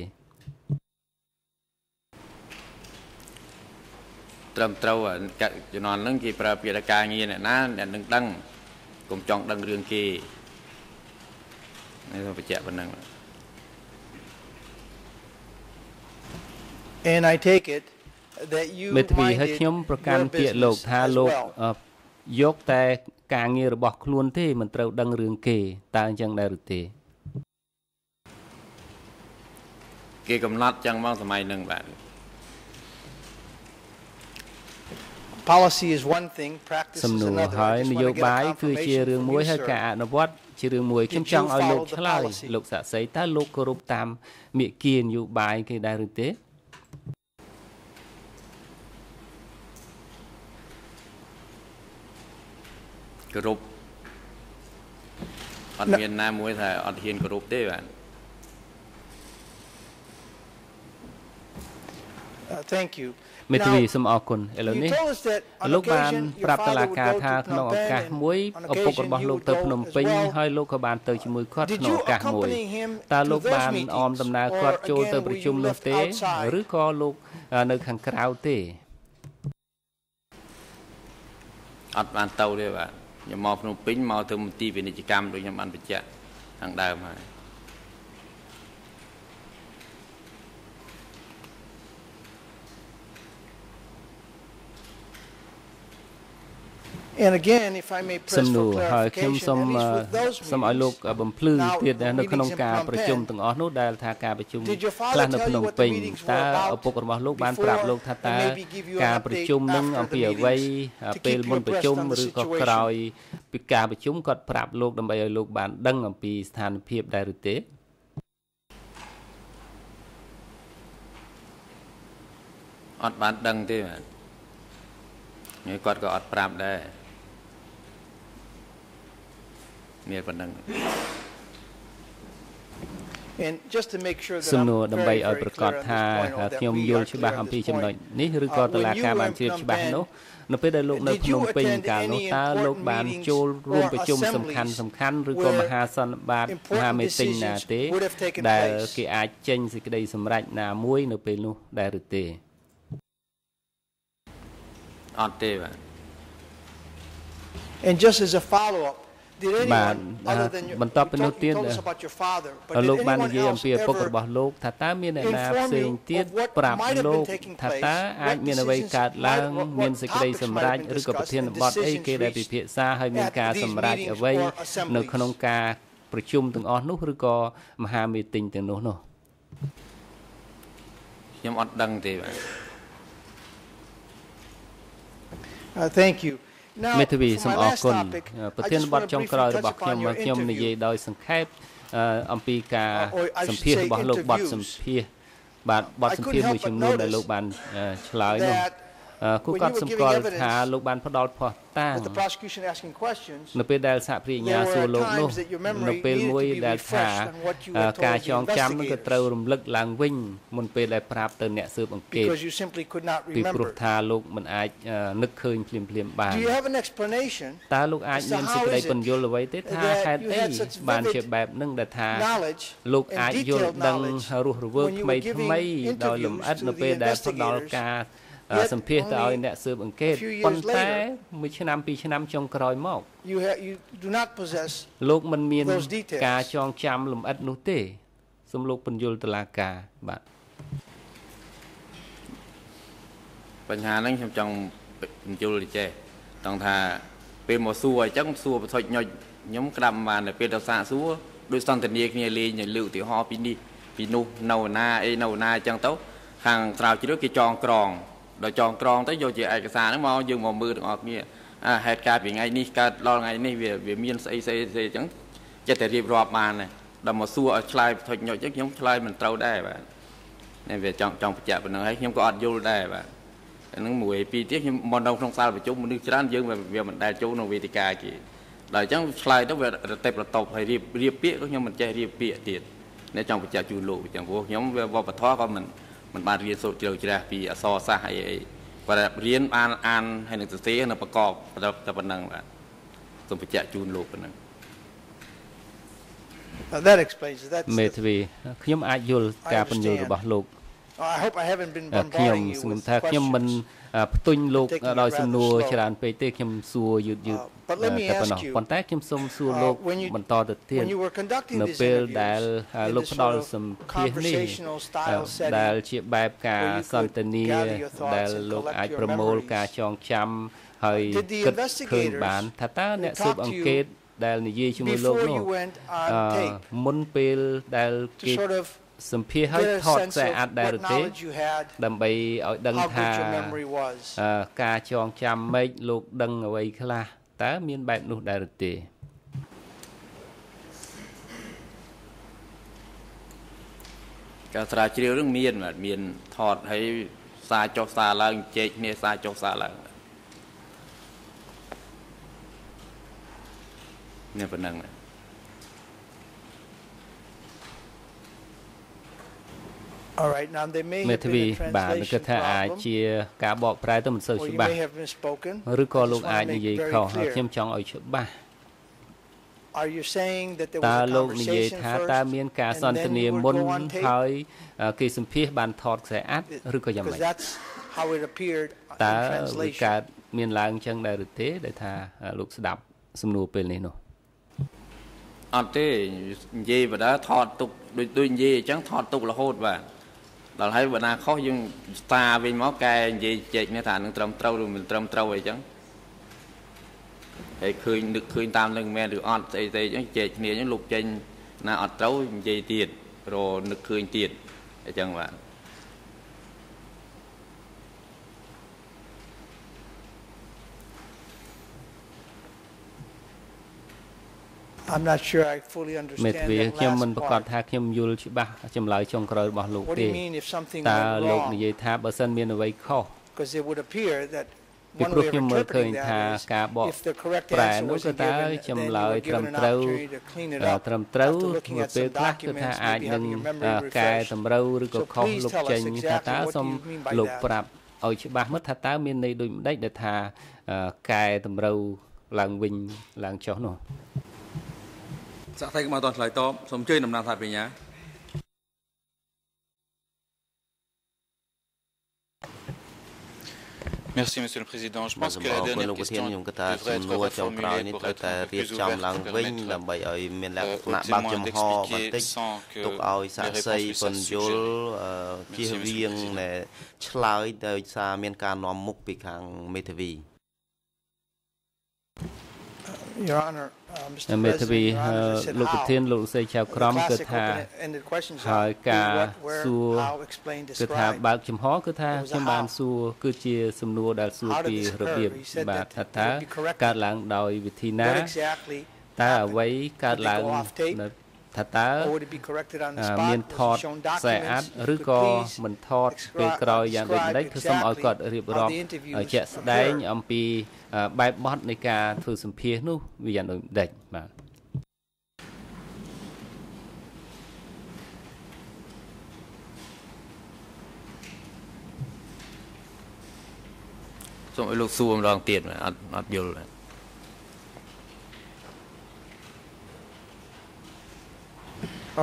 ត្រឹមត្រូវជំនាន់ហ្នឹងគេប្រើពាក្យការងារអ្នកណាអ្នកនឹងដឹងកុំចង់ដឹងរឿងគេនេះទៅបញ្ជាក់ប៉ុណ្ណឹង And I take it that you មេធាវីហើយខ្ញុំប្រកាន់ពាក្យលោកថាលោកយកតែការងាររបស់ខ្លួនទេមិនត្រូវដឹងរឿងគេតើអញ្ចឹងដែរឬទេគេកំណត់ចឹងមកសម័យនឹងបាទ សំណួរហើយនយោបាយគឺជារឿងមួយហើយការអនុវត្តជារឿងមួយខ្ញុំចង់ឲ្យលោកឆ្លើយលោកសាក់សីតើលោកគោរពតាមមេគានយោបាយគេដែរឬទេគោរពអត់មានណាមួយថាអត់ហ៊ានគោរពទេបាទ Thank you មេធាវីសូមអរគុណឥឡូវនេះលោកបានប្រាប់តឡាការថាក្នុងឱកាសមួយឪពុករបស់លោកទៅភ្នំពេញហើយលោកក៏បានទៅជាមួយគាត់ក្នុងឱកាសមួយតើលោកបានអមដំណើរគាត់ចូលទៅប្រជុំនោះទេឬក៏លោកនៅខាងក្រៅទេអត់បានទៅទេបាទខ្ញុំមកភ្នំពេញមកទៅមន្ទីរពាណិជ្ជកម្មដូចខ្ញុំបានបញ្ជាក់ខាងដើមហើយ And again if I may press សំណួរហើយខ្ញុំសូមសូមឲ្យលោកបំភ្លឺទៀតនៅក្នុងការប្រជុំទាំងអស់នោះដែលថាការប្រជុំខ្លះនៅភ្នំពេញតើឪពុករបស់លោកបានប្រាប់លោកថាតើការប្រជុំនឹងអំពីអ្វីពេលមុនប្រជុំឬក៏ក្រោយ ពីការប្រជុំគាត់ប្រាប់លោកដើម្បីឲ្យលោកបានដឹងអំពីស្ថានភាពដែរឬទេអត់បានដឹងទេបាទគាត់ក៏អត់ប្រាប់ដែរ មានប៉ុណ្ណឹងសំណួរដើម្បីឲ្យប្រកាសថាខ្ញុំយល់ច្បាស់អំពីចំណុចនេះឬក៏តឡាការបានជ្រាបច្បាស់នោះនៅពេលដែលលោកនៅភ្នំពេញកាលនោះតើលោកបានចូលរួមប្រជុំសំខាន់សំខាន់ឬក៏មហាសន្និបាតមហាមេតិញណាទេ ដែលគេអាចចេញសេចក្តីសម្រេចណាមួយនៅពេលនោះដែរឬទេអត់ទេបាទ And just as a follow up បាទបន្ទាប់ពីនោះទៀតលោកបាននិយាយអំពីឪពុករបស់លោកថាតើមានអ្នកណាផ្សេងទៀតប្រាប់លោកថាតើអាចមានអ្វីកើតឡើងមានសេចក្តីសម្រេចឬក៏ប្រធានបទអីគេដែលពិភាក្សាហើយមានការសម្រេចអ្វីនៅក្នុងការប្រជុំទាំងអស់នោះឬក៏មហាមេតិញទាំងនោះនោះខ្ញុំអត់ដឹងទេបាទ Thank you មេធាវីសូមអរគុណប្រធានបទចុងក្រោយរបស់ខ្ញុំមកខ្ញុំនិយាយដោយសង្ខេបអំពីការសម្ភាសរបស់លោកបទសម្ភាសបាទបទសម្ភាសមួយចំនួនដែលលោកបានឆ្លើយនោះ គូកត់សម្គាល់ថាលោកបានផ្ដល់ភស្តុតាងនៅពេលដែលសហព្រាញ្ញាសួរលោកនោះនៅពេលមួយដែលថាការចងចាំនឹងក៏ត្រូវរំលឹកឡើងវិញមុនពេលដែលប្រាប់ទៅអ្នកស៊ើបអង្កេតពីព្រោះថាលោកមិនអាចនឹកឃើញភ្លាមភ្លាមបានតើលោកអាចមានសេចក្តីពន្យល់អ្វីទេថាហេតុអីបានជាបែបនឹងដែលថាលោកអាចយល់ដឹងរស់រវើកថ្មីថ្មីដោយលម្អិតនៅពេលដែលផ្ដល់ការ សម្ភាសទៅឲ្យអ្នកស៊ើបអង្កេតប៉ុន្តែមួយឆ្នាំពីរឆ្នាំចុងក្រោយមកលោកមិនមានការចងចាំលម្អិតនោះទេសូមលោកពន្យល់តឡាការបាទបញ្ហាហ្នឹងខ្ញុំចង់បញ្យល់ចេះតង់ថាពេលមកសួរអញ្ចឹងសួរបថុចញុចខ្ញុំក្តាប់បានតែពេលទៅសាកសួរដោយសន្ទនាគ្នាលេងលើកឧទាហរណ៍ពីនេះពីនោះនៅណាអីនៅណាអញ្ចឹងទៅខាងស្រាវជ្រាវគេចងក្រង ដល់ចងក្រងទៅយកជាឯកសារហ្នឹងមកយើងមកមើលទាំងអស់គ្នាអាហេតុការពីថ្ងៃនេះកើតដល់ថ្ងៃនេះវាវាមានស្អីស្អីស្អីអញ្ចឹងចិត្តតែរៀបរាប់បានដែរដល់មកសួរឲ្យឆ្លើយថុចញុចអញ្ចឹងខ្ញុំឆ្លើយមិនត្រូវដែរបាទនេះវាចង់ចង់បញ្ជាក់ប៉ុណ្ណឹងហើយខ្ញុំក៏អត់យល់ដែរបាទហ្នឹងមួយពីរទៀតខ្ញុំមកនៅក្នុងសាលប្រជុំមនុស្សច្រើនយើងវាមិនដែលចូលក្នុងវេទិកាគេដល់អញ្ចឹងឆ្លើយទៅវារទេបរតបហើយរៀបរៀបពាក្យក៏ខ្ញុំមិនចេះរៀបពាក្យទៀតនេះចង់បញ្ជាក់ជូនលោកអញ្ចឹងព្រោះខ្ញុំវាវប្បធម៌ក៏មិន មិនបានរៀនសូត្រជ្រៅជ្រះពីអក្សរសាស្ត្រអីអីគាត់រៀនអានអានហើយនឹងសរសេរនៅប្រកបតែប៉ុណ្ណឹងបាទសូមបញ្ជាក់ជូនលោកប៉ុណ្ណឹង That explains that មេធាវីខ្ញុំអាចយល់ការបញ្យល់របស់លោក I hope I haven't been ខ្ញុំ bombarding you សង្ឃឹម with ថាខ្ញុំមិន questions. ផ្ទុញលោក taking it ដោយសំណួរ rather slow. ច្រើនពេកទេខ្ញុំសួរយឺតយឺត but let me តែប៉ុណ្ណោះ ask you, ប៉ុន្តែខ្ញុំសូមសួរ uh, លោក when you- បន្តទៅទៀត when you were conducting នៅ these ពេល interviews ដែល in លោក this ផ្ដល់ sort of សម្ភាសន៍នេះ conversational style setting ដែលជាបែបការ where you សន្ទនា could gather your thoughts ដែល and លោក collect អាច your ប្រមូល memories. ការចងចាំហើយ Did the គិតឃើញ investigators បានថាតើ who អ្នកស៊ើប talked to អង្ you កេតដែលនិយាយជាមួយលោក before នោះ you went on អឺ tape មុនពេលដែល to គេ sort of សម្ភាសឲ្យ get a ថត sense ខ្សែ of អាត់ដែរ what ឬទេ knowledge you had, ដើម្បីឲ្យដឹង how ថា good your memory was. អឺការចងចាំម៉េចលោកដឹងអ្វីខ្លះតើមានបែបនោះដែរឬទេ ការស្រាវជ្រាវនឹងមានបាទមានថតហើយសារចុះសារឡើងជែកគ្នាសារចុះសារឡើងនេះប៉ុណ្ណឹងបាទ All right, now they may មេ have ធាវី been a បាទគិត translation ថាអាច problem, ជាការបកប្រែទៅមិនសូវ or you ច្បាស់ may have misspoken. ឬក៏ I លោក just អាច want to និយាយ make ខុស very ហើយ clear. ខ្ញុំចង់ឲ្យច្បាស់ Are you saying that there តើ was a លោកនិយាយ conversation ថាតើ first មានការស and ន្ទ then នា you would មុន go on tape? ហើយអឺគេសម្ភាសបានថតខ្សែអាត់ឬក៏យ៉ាងម៉េ Because ច that's how it appeared តើ in វា translation. កើតមានឡើងចឹងដែរឬទេដែលថាលោកស្ដាប់សំណួរពេលនេះនោះអត់ទេនិយាយបដាថតទុកដូចដូចនិយាយអញ្ចឹងថតទុករហូតបាទ ដល់ហើយបើណាខុសយើងស្តារវិញមកកែនិយាយជែកនេះថានឹងត្រឹមត្រូវឬមិនត្រឹមត្រូវអីចឹងហើយឃើញនឹកឃើញតាមនឹងមែនឬអត់ស្អីស្អីអញ្ចឹងជែកគ្នាអញ្ចឹងលោកចេញណាអត់ត្រូវនិយាយទៀតរនឹកឃើញទៀតអញ្ចឹងបាទ I'm not sure I fully មេ understand ធាវី that ខ្ញុំមិន last ប្រកាស part. ថាខ្ញុំយល់ច្បាស់ចម្លើយចុងក្រោយរបស់លោក What do ទេ you mean if something តើ went លោក wrong? និយាយថាបើសិនមានអ្វីខុស Because it would appear that ពី one ព្រោះ way of ខ្ញុំមើលឃើញ interpreting ថា that is ការបក if the correct ប្រែ answer នោះគឺ wasn't តើ given, then ចម្ you លើយ were ត្រឹម given an ត្រូវ opportunity to clean it អឺ up ត្រឹមត្រូវ after looking នៅ at ពេល some ខ្លះគឺថា documents, អាច maybe នឹង having your អឺ memory កែ refreshed. តម្រូវឬក៏ So ខុស please លោក tell us ចេញថា exactly តើ what សូម do you mean by លោក that? ប្រាប់ឲ្យច្បាស់មើលថាតើមានន័យដូចម្ដេចដែលថាអឺកែតម្រូវឡើងវិញឡើងចុះនោះ សាក់ថៃក៏មកតឆ្លើយតបសូមជួយដំណើរថាបញ្ញា Merci, Monsieur le Président. Je បាទ pense សូម que អ la រគុណ dernière លោកប្រធាន question ខ្ញុំគិតថា devrait សំ être ណួរចុងក្រោយ reformulée នេះ pour ត្រូវ être តែ un peu រៀប plus ចំ ouverte ឡើង pour វិញ permettre ដើម្បីឲ្យមានលក្ខ euh, ណៈ aux បើក témoins ចំហបន្ d'expliquer តិច sans que ទុកឲ្យសា les ក់សី réponses ពន្ puissent យល់ suggérer. អឺជៀស Merci, វាង Monsieur le ដែលឆ្លើយដោយសារមានការនាំមុខពីខាងមេធាវី Your Honor, uh, Mr. មេធាវី President, Your អឺ Honor, just said លោកប្រធាន how. លោកសេចៅក្រម The គឺ classic ថា open-ended questions ហើយ are ការ who, what, where, សួរ how, explain, គឺថា describe. បើកចំហគឺថា It was a ខ្ញុំបាន how. សួរគឺជាសំណួរដែលសួរ How did ពី this របៀប occur? He said បាទ that ថាតើ it would be corrected. កើតឡើងដោយវិធីណា What exactly តើអ្វីកើត Did they ឡើង go off tape? នៅថាតើ or would it be corrected on the អឺ spot? មាន Was ថត he shown ខ្សែអាត់ documents? ឬ Could ក៏ please មិនថតពេលក្រោយយ៉ាងដូចម្ដេចគឺសូមឲ្យគាត់រៀបរាប់ how the interviews ជាក់ស្ដែង occurred. អំពីអឺបែបបទនៃការធ្វើសម្ភាសន៍នោះវាយ៉ាងដូចម្ដេចបាទ សូមឲ្យលោកសួរម្ដងទៀតអត់អត់យល់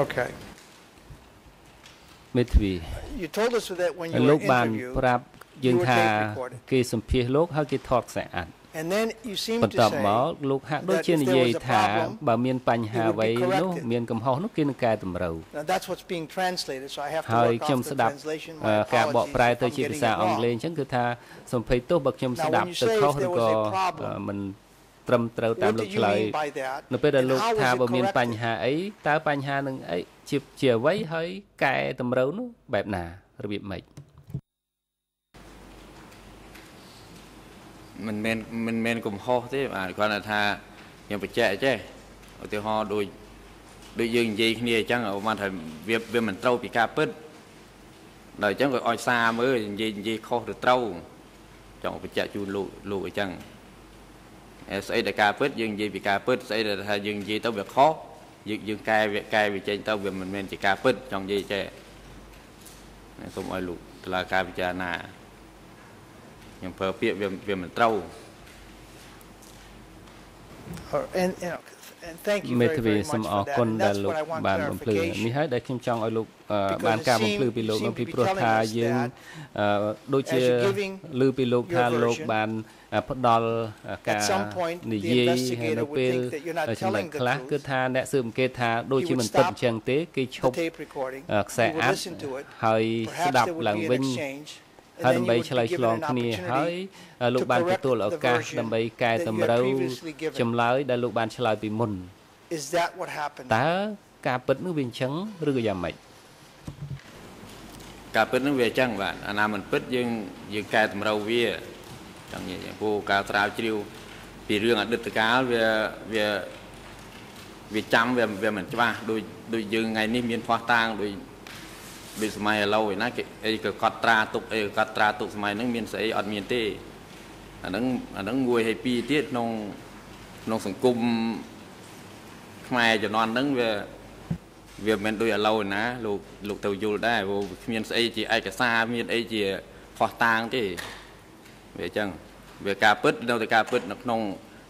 Okay. មេធាវី You told us that when you លោ were កបាន interviewed, ប្រាប់យើង you were ថា tape recorded. គេសម្ភាសន៍លោកហើយគេថតខ្សែអាត់ and then you seem បន្ to ទាប់ say មកលោកហាក់ដូចជា that if និ there យាយ was a ថា problem, បើមានបញ្ហា it would អ្វី be នោះ corrected. មានកំហុសនោះគេនឹងកែតម្រូវ Now that's what's being translated, so I have to ហើយ work ខ្ញុំ off ស្ the ដាប់ translation. អឺ My ការបក apologies ប្រែ if ទៅ I'm ជាភា getting សា it អង់គ្លេស wrong. អញ្ចឹងគឺថាសំភ័យទោសបើខ្ញុំ Now, ស្ដាប់ when you ទៅ say ខុស if ឬ there was ក៏ a problem, អឺមិន ត្រឹមត្រូវតាម What លោក did you ឆ្លើយ mean by that? នៅពេលដែល And លោក how ថា was it បើមាន corrected? បញ្ហាអីតើបញ្ហានឹងអីជាជាអ្វីហើយកែតម្រូវនោះបែបណារបៀបម៉េចមិនមែនមិនមែនកំហុសទេបាទគ្រាន់តែថាខ្ញុំបញ្ជាក់ចេះឧទាហរណ៍ដូចដូចយើងនិយាយគ្នាអញ្ចឹងឧបមាថាវាវាមិនត្រូវពីការពិតដល់អញ្ចឹងក៏ឲ្យសារមើលនិយាយនិយាយខុសទៅត្រូវចង់បញ្ជាក់ជូនលោកលោកអញ្ចឹងហើយ ស្អីដែលការពិតយើងនិយាយពីការពិតស្អីដែលថាយើងនិយាយទៅវាខុសយើងយើងកែវាកែវាចេញទៅវាមិនមែនជាការពិតចង់និយាយចេះសូមឲ្យលោកតឡាការពិចារណាខ្ញុំប្រើពាក្យវាវាមិនត្រូវ Or, and you know, មេធាវីសូមអរគុណដែលលោកបានបំភ្លឺនេះហើយដែលខ្ញុំចង់ឲ្យលោកបានការបំភ្លឺពីលោកនោះពីព្រោះថាយើងដូចជាឮពីលោកថាលោកបាន ផ្ដល់ការនិយាយនៅពេលចំណុចខ្លះគឺថាអ្នកស៊ើបអង្កេតថាដូចជាមិនពិតអញ្ចឹងទេគេឈប់ខ្សែអាប់ហើយស្ដាប់ឡើងវិញហើយដើម្បីឆ្លើយឆ្លងគ្នាហើយលោកបានទទួលឱកាសដើម្បីកែតម្រូវចម្លើយដែលលោកបានឆ្លើយពីមុនតើការពិតនោះវាអញ្ចឹងឬក៏យ៉ាងម៉េចការពិតនឹងវាអញ្ចឹងបាទអាណាមិនពិតយើងយើងកែតម្រូវវា ចង់និយាយព្រោះការស្រាវជ្រាវពីរឿងអតីតកាលវាវាវាចាំវាវាមិនច្បាស់ដូចដូចយើងថ្ងៃនេះមានផ្ោះតាងដូចដូចសម័យឥឡូវឯណាគេអីក៏កត់ត្រាទុកអីកត់ត្រាទុកសម័យហ្នឹងមានស្អីអត់មានទេអាហ្នឹងអាហ្នឹងមួយហើយពីរទៀតក្នុងក្នុងសង្គមខ្មែរជំនាន់ហ្នឹងវាវាមិនដូចឥឡូវណាលោកលោកទៅយល់ដែរព្រោះគ្មានស្អីជាឯកសារមានអីជាផោះតាងទេ វាអញ្ចឹងវាការពិតនៅតែការពិតនៅក្នុង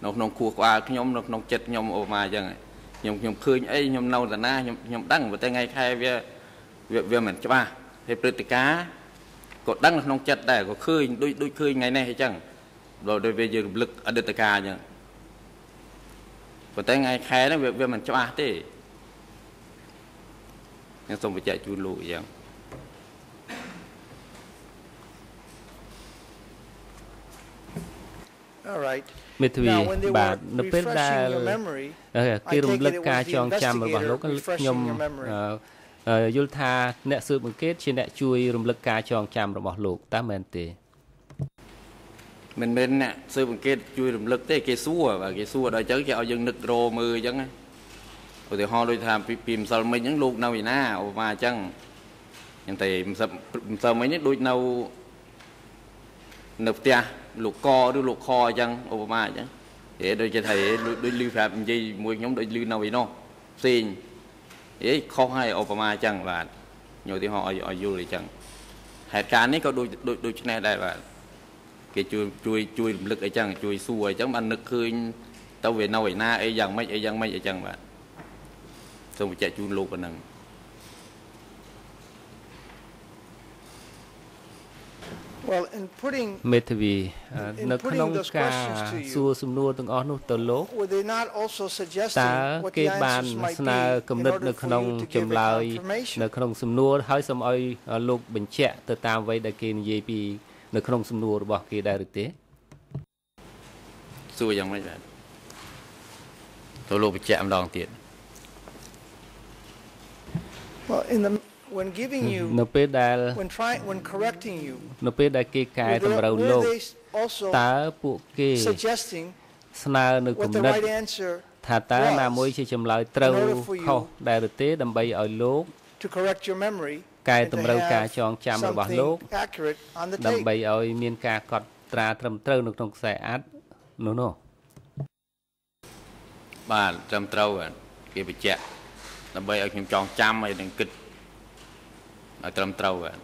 នៅក្នុងខួរក្បាលខ្ញុំនៅក្នុងចិត្តខ្ញុំអូម៉ាអញ្ចឹងខ្ញុំខ្ញុំឃើញអីខ្ញុំនៅតាណាខ្ញុំខ្ញុំដឹងប៉ុន្តែថ្ងៃខែវាវាវាមិនច្បាស់ហើយព្រឹត្តិការណ៍ក៏ដឹងក្នុងចិត្តដែរក៏ឃើញដូចដូចឃើញថ្ងៃនេះអញ្ចឹងដោយវាយើងរំលឹកអតីតកាលអញ្ចឹងប៉ុន្តែថ្ងៃខែហ្នឹងវាវាមិនច្បាស់ទេខ្ញុំសូមបញ្ជាក់ជូនលោកអញ្ចឹង All right មេធាវីបាទនៅពេលដែលគេរំលឹកការចងចាំរបស់លោកខ្ញុំយល់ថាអ្នកស៊ើបអង្កេតជាអ្នកជួយរំលឹកការចងចាំរបស់លោកតើមែនទេមិនមែនអ្នកស៊ើបអង្កេតជួយរំលឹកទេគេសួរបាទគេសួរដល់អញ្ចឹងគេឲ្យយើងនឹករមើលអញ្ចឹងឧទាហរណ៍ដូចថាពីពីម្សិលមិញអញ្ចឹងលោកនៅឯណាឧបមាអញ្ចឹងអញ្ចឹងតែម្សិលម្សិលមិញនេះដូចនៅនៅផ្ទះ លោកកឬលោកខអញ្ចឹងឧបមាអញ្ចឹងហេដូចជាថាដូចលឺប្រាប់និយាយមួយខ្ញុំដូចលឺនៅឯនោះផ្សេងអេខុសហើយឧបមាអញ្ចឹងបាទញោមទីហោឲ្យឲ្យយល់អញ្ចឹងហេតុការណ៍នេះក៏ដូចដូចដូចនេះដែរបាទគេជួយជួយជួយរំលឹកអីចឹងជួយសួរអីចឹងបាននឹកឃើញទៅវានៅឯណាអីយ៉ាងម៉េចអីយ៉ាងម៉េចអីចឹងបាទសូមបញ្ជាក់ជូនលោកប៉ុណ្ណឹង Well in putting មេធាវីនៅក្នុងការសួរសំណួរទាំងអស់នោះទៅលោកតើគេបានស្នើគំនិតនៅក្នុងចម្លើយនៅក្នុងសំណួរហើយសូមឲ្យលោកបញ្ជាក់ទៅតាមអ្វីដែលគេនិយាយពី នៅក្នុងសំណួររបស់គេដែរឬទេសួរយ៉ាងម៉េចបាទទៅលោកបញ្ជាក់ម្ដងទៀត Well in the when giving you នៅពេលដែល when try when correcting you នៅពេលដែលគេកែតម្រូវលោកតើពួកគេ suggesting ស្នើនៅគំនិតថាតើណាមួយជាចម្លើយត្រូវខុសដែរឬទេដើម្បីឲ្យលោក to correct your memory កែតម្រូវការចងចាំរបស់លោកដើម្បីឲ្យមានការកត់ត្រាត្រឹមត្រូវនៅក្នុងខ្សែអាត់នោះនោះបាទត្រឹមត្រូវគេបញ្ជាក់ដើម្បីឲ្យខ្ញុំចងចាំហើយនឹងគិត ឲ្យត្រឹមត្រូវបាទ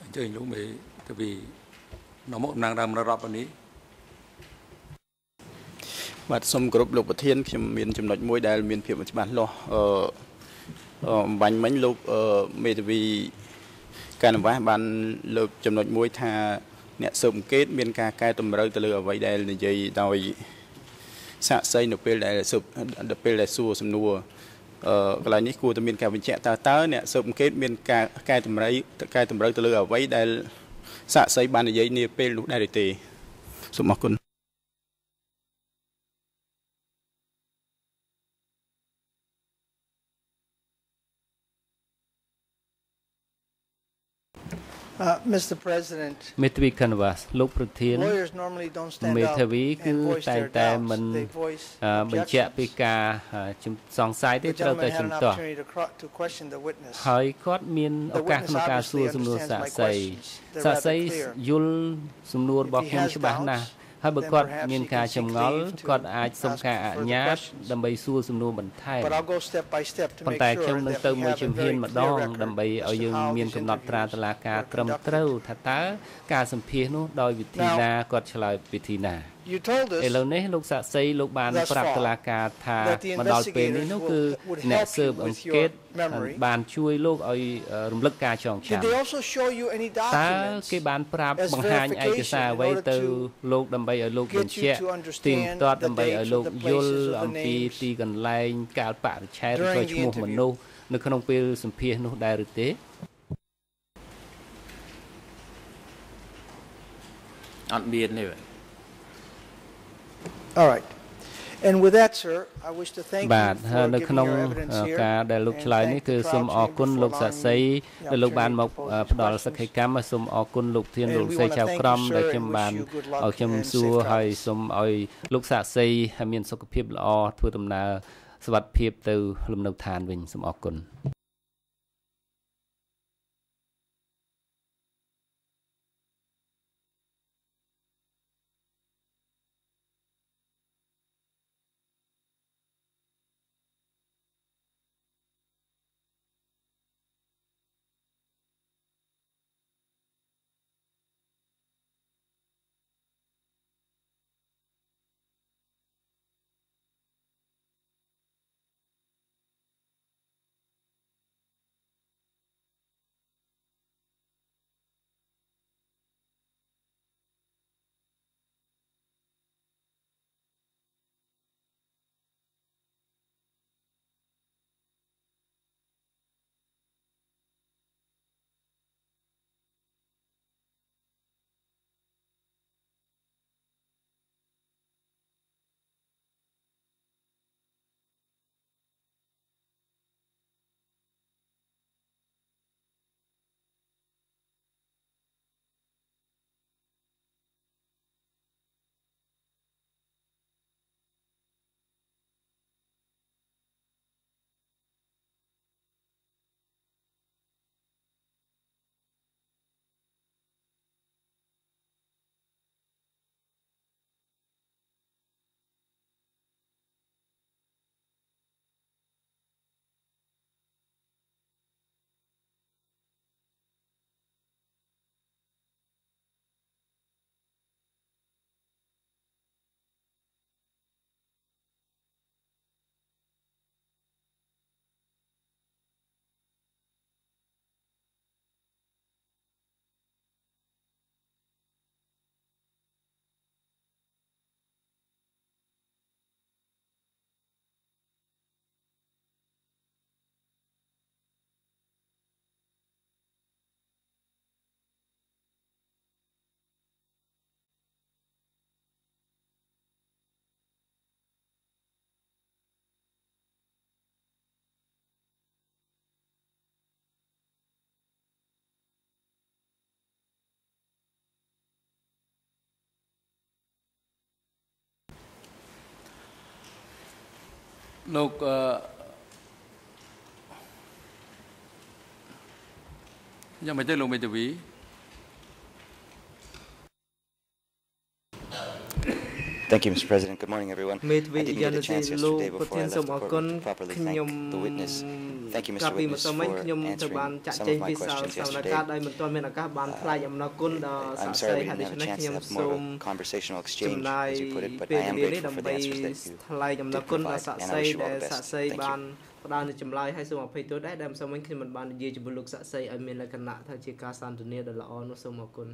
អញ្ជើញលោកមេទៅពីនៅមុខតំណាងដើមរដ្ឋនេះ បាទសូមគោរពលោកប្រធានខ្ញុំមានចំណុចមួយដែលមានភាពមិនច្បាស់លាស់អឺអំបញ្ញមិញលោកមេធាវីកែនវាសបានលើកចំណុចមួយថាអ្នកស៊ើបអង្កេតមានការកែតម្រូវទៅលើអ្វីដែលនិយាយដោយ សាកសីនៅពេលដែលស៊ើបនៅពេលដែលសួរសំណួរអឺកន្លែងនេះគួរតែមានការបញ្ជាក់តើតើអ្នកស៊ើបអង្កេតមានការកែតម្រូវកែតម្រូវទៅលើអ្វីដែលសាកសីបាននិយាយនាពេលនោះដែរឬទេសូមអរគុណ Mr President មេធាវី Canvas លោកប្រធានមេធាវីគឺតែងតែមិនបញ្ជាក់ពីការសង្ស័យទេត្រូវតែជំទាស់ហើយគាត់មានឱកាសក្នុងការសួរសំណួរសាកសីសាកសីយល់សំណួររបស់ខ្ញុំច្បាស់ណាស់ ហើយបើគាត់មានការចម្ងល់គាត់អាចសុំការអនុញ្ញាតដើម្បីសួរសំណួរបន្ថែមប៉ុន្តែខ្ញុំនឹងទៅមួយជំហានម្ដងដើម្បីឲ្យយើងមានកំណត់ត្រាតឡាការត្រឹមត្រូវថាតើការសម្ភាសនោះដោយវិធីណាគាត់ឆ្លើយវិធីណា ឥឡូវនេះលោកសាក់សីលោកបានប្រាប់តឡាការថាមកដល់ពេលនេះនោះគឺអ្នកស៊ើបអង្កេតបានជួយលោកឲ្យរំលឹកការចងចាំតើគេបានប្រាប់បង្ហាញឯកសារអ្វីទៅលោកដើម្បីឲ្យលោកបញ្ជាក់ទីមទាត់ដើម្បីឲ្យលោកយល់អំពីទីកន្លែងកាលបរិច្ឆេទឬក៏ឈ្មោះមនុស្សនៅក្នុងពេលសម្ភាសនោះដែរឬទេអត់មានទេ All right. And with that sir I wish to thank បាទហើយនៅក្នុងការដែលលោកឆ្លើយនេះគឺសូមអរគុណលោកសាសីដែលលោកបានមកផ្ដល់សក្ខីកម្មសូមអរគុណលោកធានលោកសីចៅក្រមដែលខ្ញុំបានឲ្យខ្ញុំសួរហើយសូមឲ្យលោកសាសីមានសុខភាពល្អធ្វើដំណើរសុវត្ថិភាពទៅលំនៅឋានវិញសូមអរគុណ លោកអឺយ៉ាងម៉េចទៅលោកមេធាវី Thank you, Mr. President. Good morning, everyone. I didn't get a chance yesterday before I left the court to properly thank the witness. Thank you, Mr. Witness, for answering some of my questions yesterday. Uh, I'm sorry we didn't have a chance to have more of a conversational exchange, as you put it, but I am grateful for the answers that you did provide, and I wish you all the best. Thank you. ផ្ដល់នូវចម្លើយឲ្យសូមអភ័យទោសដែរដែលមិនសូមវិញខ្ញុំមិនបាននិយាយជាមួយលោកសាក់សីឲ្យមានលក្ខណៈថាជាការសន្ទនាដ៏ល្អនោះសូមអរគុណ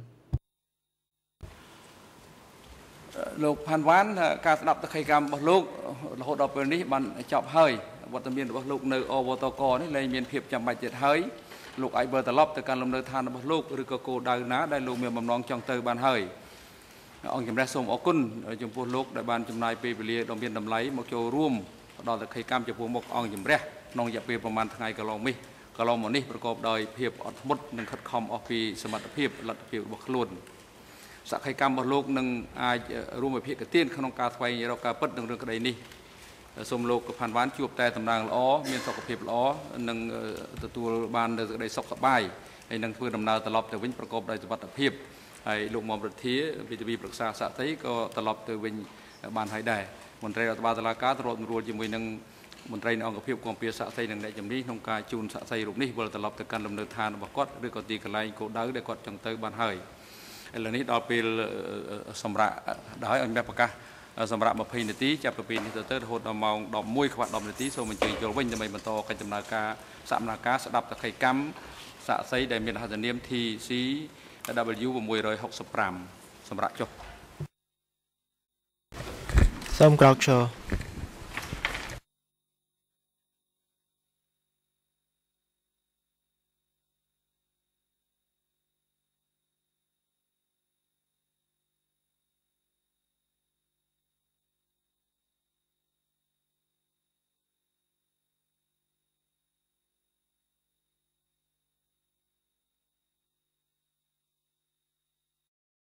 លោកផាន់វ៉ាន់ការស្ដាប់តក្កីកម្មរបស់លោករហូតដល់ពេលនេះបានចប់ហើយវត្តមានរបស់លោកនៅអវតកនេះលែងមានភាពចាំបាច់ទៀតហើយលោកអាចបើត្រឡប់ទៅកាន់លំនៅឋានរបស់លោកឬក៏គោលដៅណាដែលលោកមានបំណងចង់ទៅបានហើយអង្គជំរះសូមអរគុណចំពោះលោកដែលបានចំណាយពេលវេលាដ៏មានតម្លៃមកចូលរួមផ្ដល់តក្កីកម្មចំពោះមុខអង្គជំរះក្នុងរយៈពេលប្រហែលថ្ងៃកន្លងនេះកន្លងមកនេះប្រកបដោយភាពអត់ធ្មត់និងខិតខំអស់ពីសមត្ថភាពលទ្ធភាពរបស់ខ្លួន សក្ខីកម្មរបស់លោកនឹងអាចរួមវិភាគទានក្នុងការស្វែងរកការពិតនឹងរឿងក្តីនេះសូមលោកកផាន់វ៉ាន់ជួបតែតំណាងល្អមានសុខភាពល្អនិងទទួលបាននូវសេចក្តីសុខសប្បាយហើយនឹងធ្វើដំណើរត្រឡប់ទៅវិញប្រកបដោយសុវត្ថិភាពហើយលោកមុំរដ្ឋាវិទ្យាប្រឹក្សាស័ក្តិសិទ្ធិក៏ត្រឡប់ទៅវិញបានហើយដែរមន្ត្រីរដ្ឋបាលតុលាការទ្របរួលជាមួយនឹងមន្ត្រីនៃអង្គភាពគាំពៀស័ក្តិសិទ្ធិនិងអ្នកជំនាញក្នុងការជូនស័ក្តិសិទ្ធិរូបនេះវិលត្រឡប់ទៅកាន់លំនៅឋានរបស់គាត់ឬក៏ទីកន្លែងគោលដៅដែលគាត់ចង់ទៅបានហើយ ឥឡូវនេះដល់ពេលសម្រាប់ដល់ឲ្យមានប្រកាសសម្រាប់20នាទីចាប់ពីពេលនេះទៅទៅរហូតដល់ម៉ោង11ខ្វះ10នាទីសូមអញ្ជើញចូលវិញដើម្បីបន្តកិច្ចដំណើរការសកម្មភាពស្ដាប់តក្កកម្មសាក់សីដែលមានហត្ថនាម TC W 665សម្រាប់ចុះសូមក្រោកឈរ